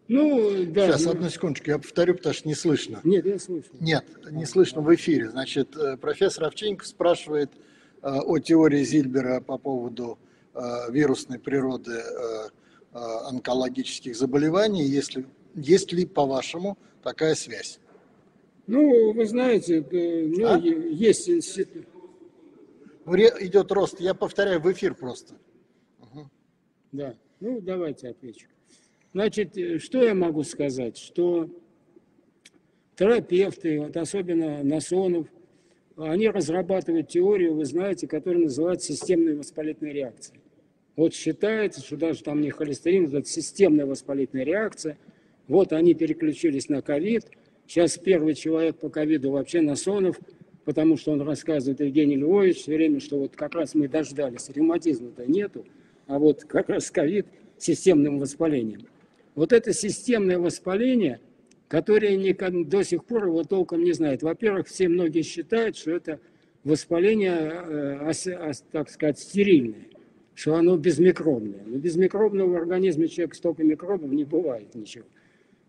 Ну, да. Сейчас, ну, одну секундочку, я повторю, потому что не слышно. Нет, я слышу. Нет, не слышно в эфире. Значит, э, профессор Овчинников спрашивает э, о теории Зильбера по поводу э, вирусной природы онкологических заболеваний. Если, есть ли, по-вашему, такая связь? Ну, вы знаете, ну, А? есть институт. Идет рост, я повторяю в эфир просто. Да, ну давайте отвечу. Значит, э, что я могу сказать? Что терапевты, вот особенно Насонов, они разрабатывают теорию, вы знаете, которая называется системной воспалительной реакцией. Вот считается, что даже там не холестерин, это системная воспалительная реакция. Вот они переключились на ковид. Сейчас первый человек по ковиду вообще Насонов, потому что он рассказывает, Евгений Львович, все время, что вот как раз мы дождались, ревматизма-то нету, а вот как раз ковид системным воспалением. Вот это системное воспаление, которое никак- до сих пор его толком не знает. Во-первых, все многие считают, что это воспаление, э, так сказать, стерильное, что оно безмикробное. Но безмикробного в организме человека столько микробов не бывает ничего.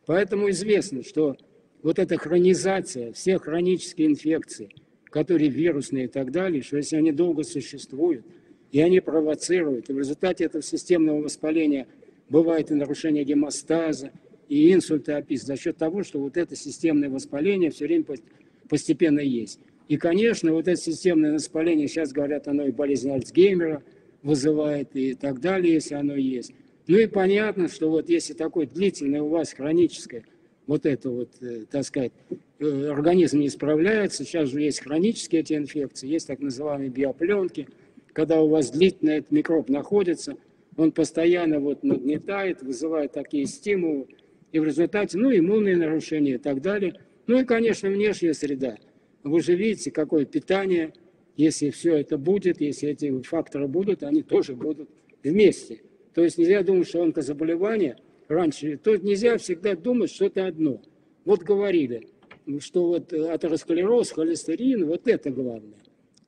Поэтому известно, что вот эта хронизация, все хронические инфекции, которые вирусные и так далее, что если они долго существуют, и они провоцируют, и в результате этого системного воспаления бывает и нарушение гемостаза, и инсульт, и апис, за счет того, что вот это системное воспаление все время по- постепенно есть. И, конечно, вот это системное воспаление, сейчас говорят, оно и болезнь Альцгеймера вызывает, и так далее, если оно есть. Ну и понятно, что вот если такое длительное у вас хроническое, вот это вот, э, так сказать, э, организм не справляется, сейчас же есть хронические эти инфекции, есть так называемые биопленки, когда у вас длительно этот микроб находится, он постоянно вот нагнетает, вызывает такие стимулы, и в результате, ну, иммунные нарушения и так далее. Ну и, конечно, внешняя среда. Вы же видите, какое питание, если все это будет, если эти факторы будут, они тоже будут вместе. То есть нельзя думать, что онкозаболевание раньше, то нельзя всегда думать, что это одно. Вот говорили, что вот атеросклероз, холестерин, вот это главное.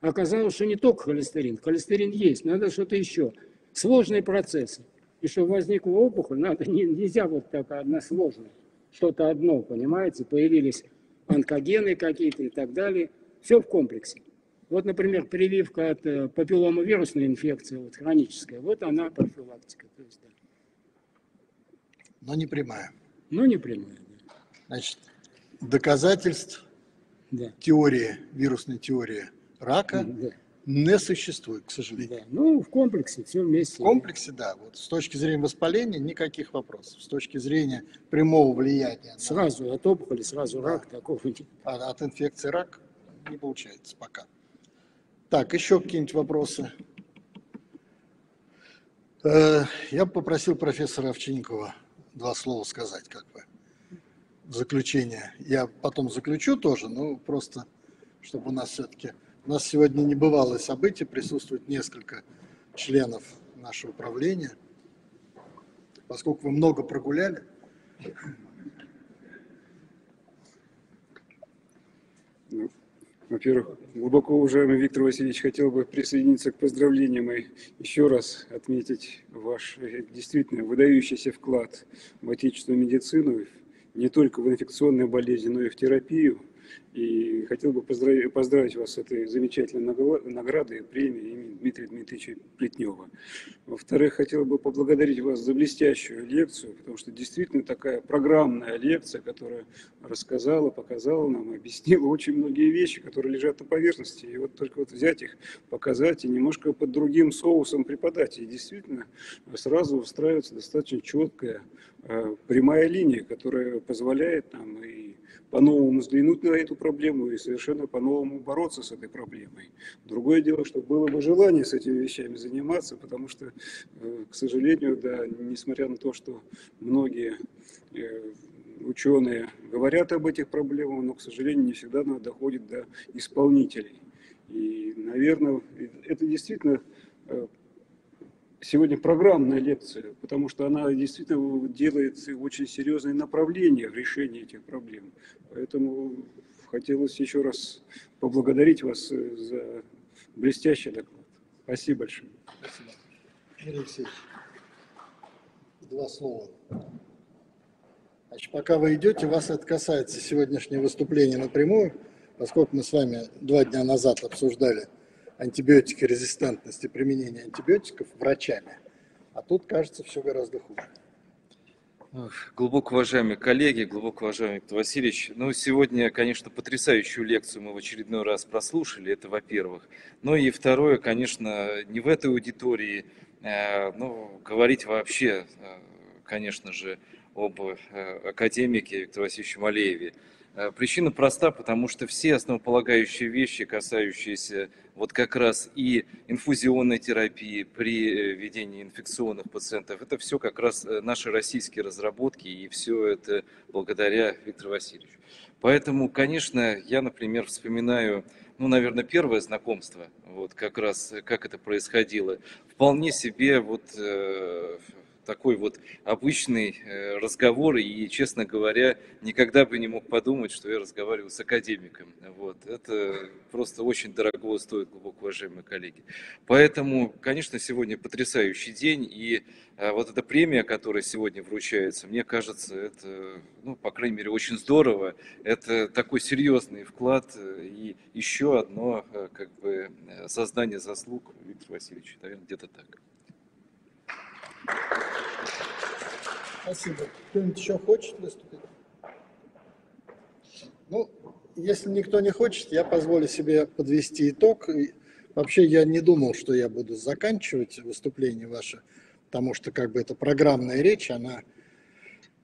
Оказалось, что не только холестерин, холестерин есть, надо что-то еще. Сложные процессы. И чтобы возникла опухоль, надо, не- нельзя вот так односложно, что-то одно, понимаете, появились онкогены какие-то и так далее. Все в комплексе. Вот, например, прививка от э, папилломовирусной инфекции, вот хроническая, вот она профилактика. То есть, да. Но не прямая. Ну, не прямая. Значит, доказательств Да. теории, вирусной теории рака Да. не существует, к сожалению. да. Ну, в комплексе, все вместе. В комплексе, да, вот с точки зрения воспаления никаких вопросов. С точки зрения прямого влияния Сразу от опухоли, сразу рак, такого нет. а от инфекции рак не получается пока. Так, еще какие-нибудь вопросы? Э, Я бы попросил профессора Овчинникова два слова сказать, как бы, в заключение. Я потом заключу тоже, но просто, чтобы у нас все-таки... У нас сегодня небывалое событие, присутствует несколько членов нашего правления. Поскольку вы много прогуляли, Ну, Во-первых, глубоко уважаемый Виктор Васильевич, хотел бы присоединиться к поздравлениям и еще раз отметить ваш э, действительно выдающийся вклад в отечественную медицину, не только в инфекционные болезни, но и в терапию. И хотел бы поздравить, поздравить вас с этой замечательной наградой, премией имени Дмитрия Дмитриевича Плетнева. Во-вторых, хотел бы поблагодарить вас за блестящую лекцию, потому что действительно такая программная лекция, которая рассказала, показала нам, объяснила очень многие вещи, которые лежат на поверхности. И вот только вот взять их, показать и немножко под другим соусом преподать. И действительно сразу устраивается достаточно четкая э, прямая линия, которая позволяет нам и по-новому взглянуть на эту проблему и совершенно по-новому бороться с этой проблемой. Другое дело, что было бы желание с этими вещами заниматься, потому что, э, к сожалению, да, несмотря на то, что многие э, ученые говорят об этих проблемах, но, к сожалению, не всегда она доходит до исполнителей. И, наверное, это действительно э, сегодня программная лекция, потому что она действительно делает очень серьезные направления в решении этих проблем. Поэтому хотелось еще раз поблагодарить вас э, за блестящий доклад. Спасибо большое. Юрий Алексеевич, два слова. Значит, пока вы идете, вас это касается сегодняшнего выступления напрямую, поскольку мы с вами два дня назад обсуждали антибиотикорезистентность и применение антибиотиков врачами. А тут, кажется, все гораздо хуже. Глубоко уважаемые коллеги, глубоко уважаемый Виктор Васильевич, ну, сегодня, конечно, потрясающую лекцию мы в очередной раз прослушали, это во-первых. Ну и второе, конечно, не в этой аудитории, э, ну, говорить вообще, э, конечно же, об э, академике Викторе Васильевиче Малееве. Э, Причина проста, потому что все основополагающие вещи, касающиеся вот как раз и инфузионной терапии при э, ведении инфекционных пациентов, это все как раз э, наши российские разработки, и все это благодаря Виктору Васильевичу. Поэтому, конечно, я, например, вспоминаю, ну, наверное, первое знакомство, вот как раз как это происходило, вполне себе вот такой вот обычный э, разговор, и, честно говоря, никогда бы не мог подумать, что я разговариваю с академиком. Вот. Это просто очень дорого стоит, глубоко уважаемые коллеги. Поэтому, конечно, сегодня потрясающий день, и э, вот эта премия, которая сегодня вручается, мне кажется, это, ну, по крайней мере, очень здорово. Это такой серьезный вклад э, и еще одно, как бы, создание заслуг Виктора Васильевича, наверное, где-то так. Спасибо. Кто-нибудь еще хочет выступить? Ну, если никто не хочет, я позволю себе подвести итог. Вообще я не думал, что я буду заканчивать выступление ваше, потому что как бы это программная речь, она,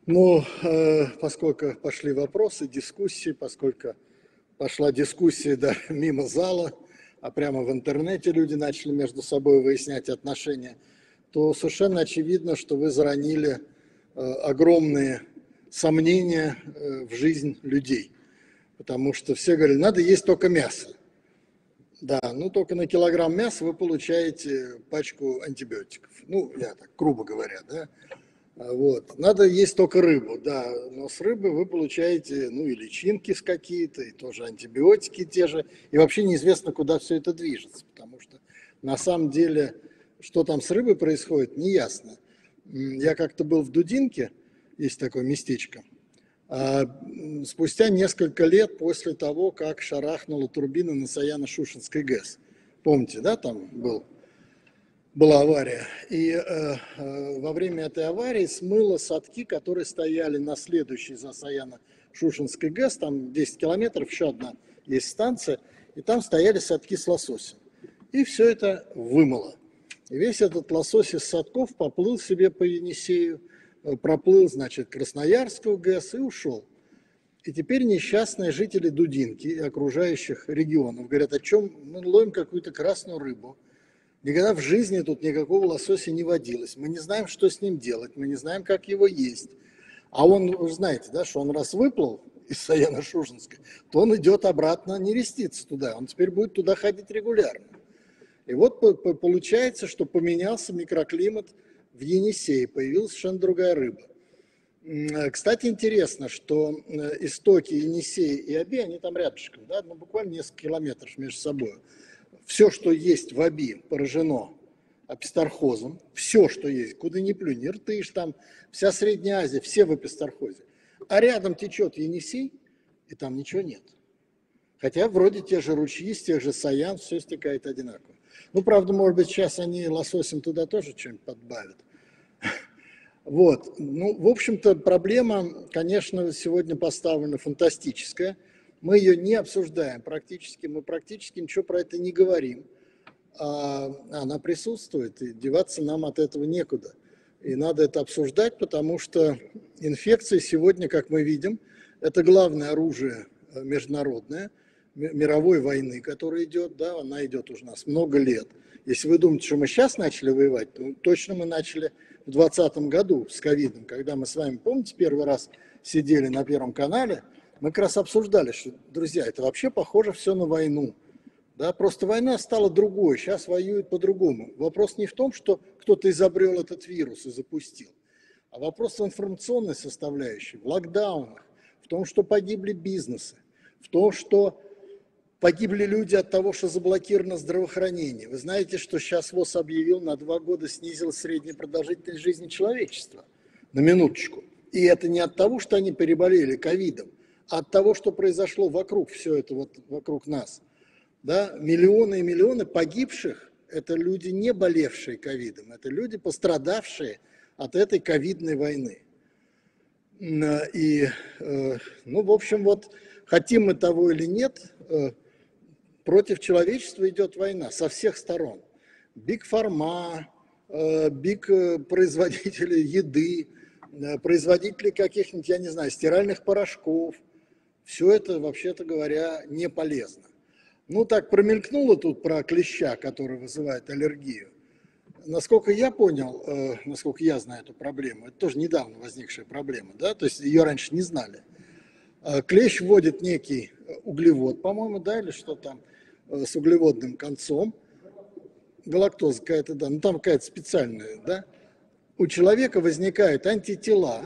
ну, э, поскольку пошли вопросы, дискуссии, поскольку пошла дискуссия да, мимо зала, а прямо в интернете люди начали между собой выяснять отношения, то совершенно очевидно, что вы заронили огромные сомнения э, в жизнь людей. Потому что все говорили, надо есть только мясо. Да, ну только на килограмм мяса вы получаете пачку антибиотиков. Ну, я так, грубо говоря, да. А Вот. Надо есть только рыбу, да, но с рыбы вы получаете, ну, и личинки с какие-то, и тоже антибиотики те же, и вообще неизвестно, куда все это движется, потому что на самом деле, что там с рыбой происходит, не ясно. М, Я как-то был в Дудинке, есть такое местечко, а, спустя несколько лет после того, как шарахнула турбина на Саяно-Шушенской ГЭС. Помните, да, там был, была авария. И э, э, во время этой аварии смыло садки, которые стояли на следующей за Саяно-Шушенской ГЭС, там 10 километров, еще одна есть станция, и там стояли садки с лососем. И все это вымыло. И весь этот лосось из садков поплыл себе по Енисею, э, проплыл, значит, Красноярскую ГЭС и ушел. И теперь несчастные жители Дудинки и окружающих регионов говорят, о чем мы ловим какую-то красную рыбу. Никогда в жизни тут никакого лосося не водилось. Мы не знаем, что с ним делать, мы не знаем, как его есть. А он, вы знаете, да, что он раз выплыл из Саяно-Шушенской, то он идет обратно нереститься туда. Он теперь будет туда ходить регулярно. И вот по- по- получается, что поменялся микроклимат в Енисее, появилась совершенно другая рыба. Э, Кстати, интересно, что э, истоки Енисея и Оби, они там рядышком, да, ну, буквально несколько километров между собой. Все, что есть в Оби, поражено апистархозом. Все, что есть, куда ни плюнь, Иртыш, там, вся Средняя Азия, все в апистархозе. А рядом течет Енисей, и там ничего нет. Хотя вроде те же ручьи, с тех же Саян, все стекает одинаково. Ну, правда, может быть, сейчас они лососем туда тоже что-нибудь подбавят. Вот. Ну, в общем-то, проблема, конечно, сегодня поставлена фантастическая. Мы ее не обсуждаем практически, мы практически ничего про это не говорим. А она присутствует, и деваться нам от этого некуда. И надо это обсуждать, потому что инфекции сегодня, как мы видим, это главное оружие э, международное, мировой войны, которая идет, да, она идет уже у нас много лет. Если вы думаете, что мы сейчас начали воевать, то точно мы начали в 2020 году с ковидом, когда мы с вами, помните, первый раз сидели на Первом канале, мы как раз обсуждали, что, друзья, это вообще похоже все на войну. Да, просто война стала другой, сейчас воюют по-другому. Вопрос не в том, что кто-то изобрел этот вирус и запустил, а вопрос в информационной составляющей, в локдаунах, в том, что погибли бизнесы, в том, что погибли люди от того, что заблокировано здравоохранение. Вы знаете, что сейчас ВОЗ объявил, на два года снизил средняя продолжительность жизни человечества. На минуточку. И это не от того, что они переболели ковидом, а от того, что произошло вокруг, все это вот вокруг нас. Да? Миллионы и миллионы погибших – это люди, не болевшие ковидом, это люди, пострадавшие от этой ковидной войны. И, э, ну, в общем, вот, хотим мы того или нет, э, против человечества идет война со всех сторон. Биг фарма, биг производители еды, Э, производители каких-нибудь, я не знаю, стиральных порошков. Все это, вообще-то говоря, не полезно. Ну, так промелькнуло тут про клеща, который вызывает аллергию. Насколько я понял, э, насколько я знаю эту проблему, это тоже недавно возникшая проблема, да, то есть ее раньше не знали. Э, клещ вводит некий углевод, по-моему, да, или что там, э, с углеводным концом. Галактоза какая-то, да, ну там какая-то специальная, да, у человека возникают антитела,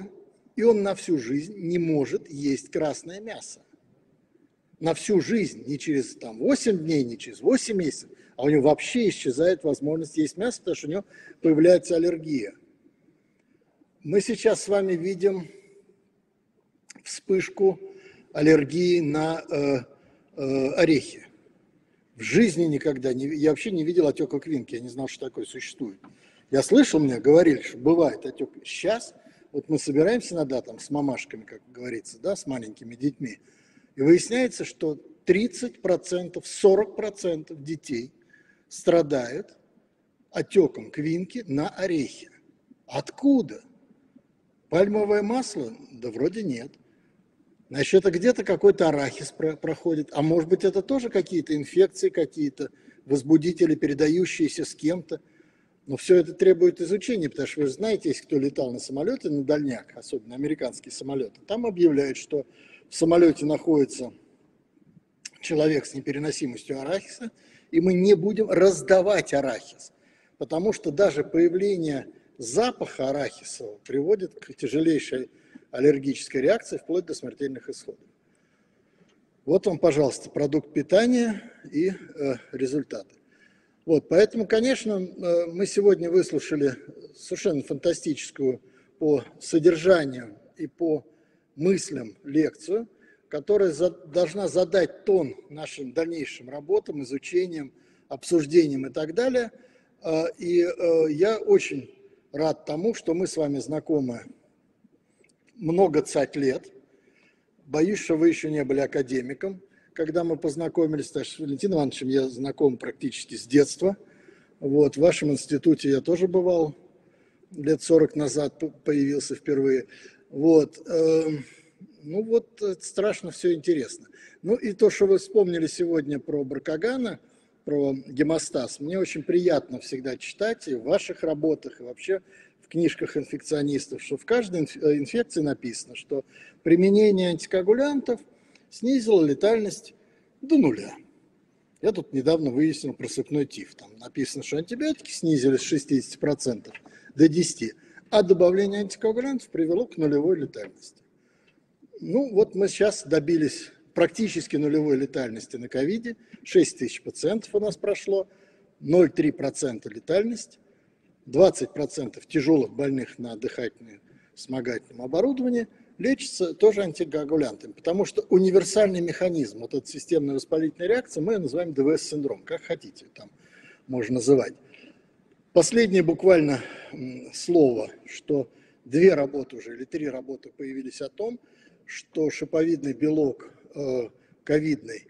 и он на всю жизнь не может есть красное мясо. На всю жизнь, не через там, 8 дней, не через 8 месяцев, а у него вообще исчезает возможность есть мясо, потому что у него появляется аллергия. Мы сейчас с вами видим вспышку аллергии на э, э, орехи. В жизни никогда не я вообще не видел отека квинки, я не знал, что такое существует. Я слышал, мне говорили, что бывает отек. Сейчас вот мы собираемся иногда там с мамашками, как говорится, да, с маленькими детьми, и выясняется, что 30%, 40% детей страдают отеком квинки на орехи. Откуда? Пальмовое масло? Да вроде нет. Значит, это где-то какой-то арахис проходит. А может быть, это тоже какие-то инфекции, какие-то возбудители, передающиеся с кем-то. Но все это требует изучения, потому что вы же знаете, если кто летал на самолете на дальняк, особенно американские самолеты, там объявляют, что в самолете находится человек с непереносимостью арахиса, и мы не будем раздавать арахис, потому что даже появление запаха арахиса приводит к тяжелейшей аллергической реакции, вплоть до смертельных исходов. Вот вам, пожалуйста, продукт питания и э, результаты. Вот, поэтому, конечно, э, мы сегодня выслушали совершенно фантастическую по содержанию и по мыслям лекцию, которая за, должна задать тон нашим дальнейшим работам, изучениям, обсуждениям и так далее. Э, и э, я очень рад тому, что мы с вами знакомы много цать лет. Боюсь, что вы еще не были академиком когда мы познакомились с Валентином Ивановичем, я знаком практически с детства. Вот, в вашем институте я тоже бывал, лет 40 назад появился впервые. Вот, э, ну вот, страшно все интересно. Ну и то, что вы вспомнили сегодня про Баркагана, про гемостаз, мне очень приятно всегда читать и в ваших работах, и вообще в книжках инфекционистов, что в каждой инфекции написано, что применение антикоагулянтов – снизила летальность до нуля. Я тут недавно выяснил про сыпной тиф. Там написано, что антибиотики снизились с 60% до 10%, а добавление антикоагулянтов привело к нулевой летальности. Ну, вот мы сейчас добились практически нулевой летальности на ковиде. 6 тысяч пациентов у нас прошло, 0,3% летальность, 20% тяжелых больных на дыхательном вспомогательном оборудовании – лечится тоже антикоагулянтами, потому что универсальный механизм, вот эта системная воспалительная реакция, мы ее называем ДВС-синдром, как хотите, там можно называть. Последнее буквально слово, что две работы уже или три работы появились о том, что шиповидный белок э, ковидный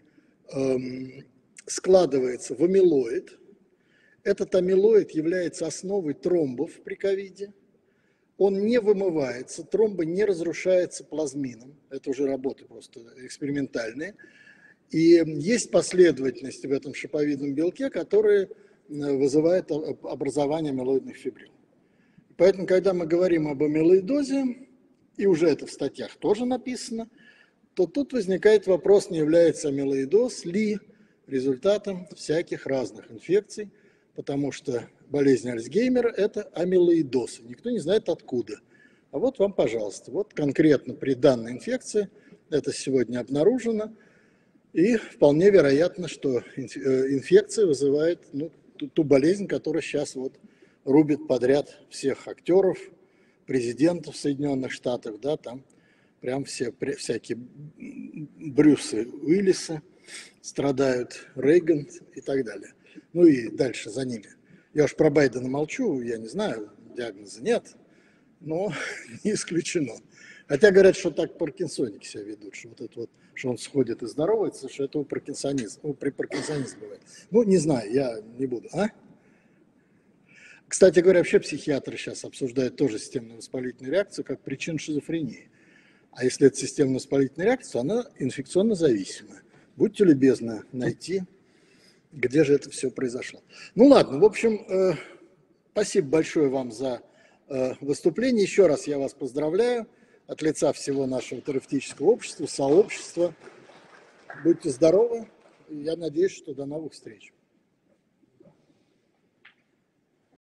э, складывается в амилоид. Этот амилоид является основой тромбов при ковиде – он не вымывается, тромбы не разрушаются плазмином, это уже работы просто экспериментальные. И есть последовательность в этом шиповидном белке, которые э, вызывает образование амилоидных фибрил. Поэтому, когда мы говорим об амилоидозе, и уже это в статьях тоже написано, то тут возникает вопрос, не является амилоидоз ли результатом всяких разных инфекций, потому что болезнь Альцгеймера – это амилоидоз. Никто не знает откуда. А вот вам, пожалуйста, вот конкретно при данной инфекции это сегодня обнаружено. И вполне вероятно, что э, инфекция вызывает ну, ту, ту болезнь, которая сейчас вот рубит подряд всех актеров, президентов Соединенных Штатов, да, там прям все всякие Брюсы Уиллисы страдают, Рейган и так далее. Ну и дальше за ними. Я уж про Байдена молчу, я не знаю, диагноза нет, но не исключено. Хотя говорят, что так паркинсоники себя ведут, что вот это вот, что он сходит и здоровается, что это у паркинсонизм, ну, при паркинсонизме бывает. Ну, не знаю, я не буду. А? Кстати говоря, вообще психиатры сейчас обсуждают тоже системную воспалительную реакцию как причину шизофрении. А если это системная воспалительная реакция, она инфекционно зависимая. Будьте любезны найти, где же это все произошло. Ну ладно, в общем, э, спасибо большое вам за э, выступление. Еще раз я вас поздравляю от лица всего нашего терапевтического общества, сообщества. Будьте здоровы. Я надеюсь, что до новых встреч.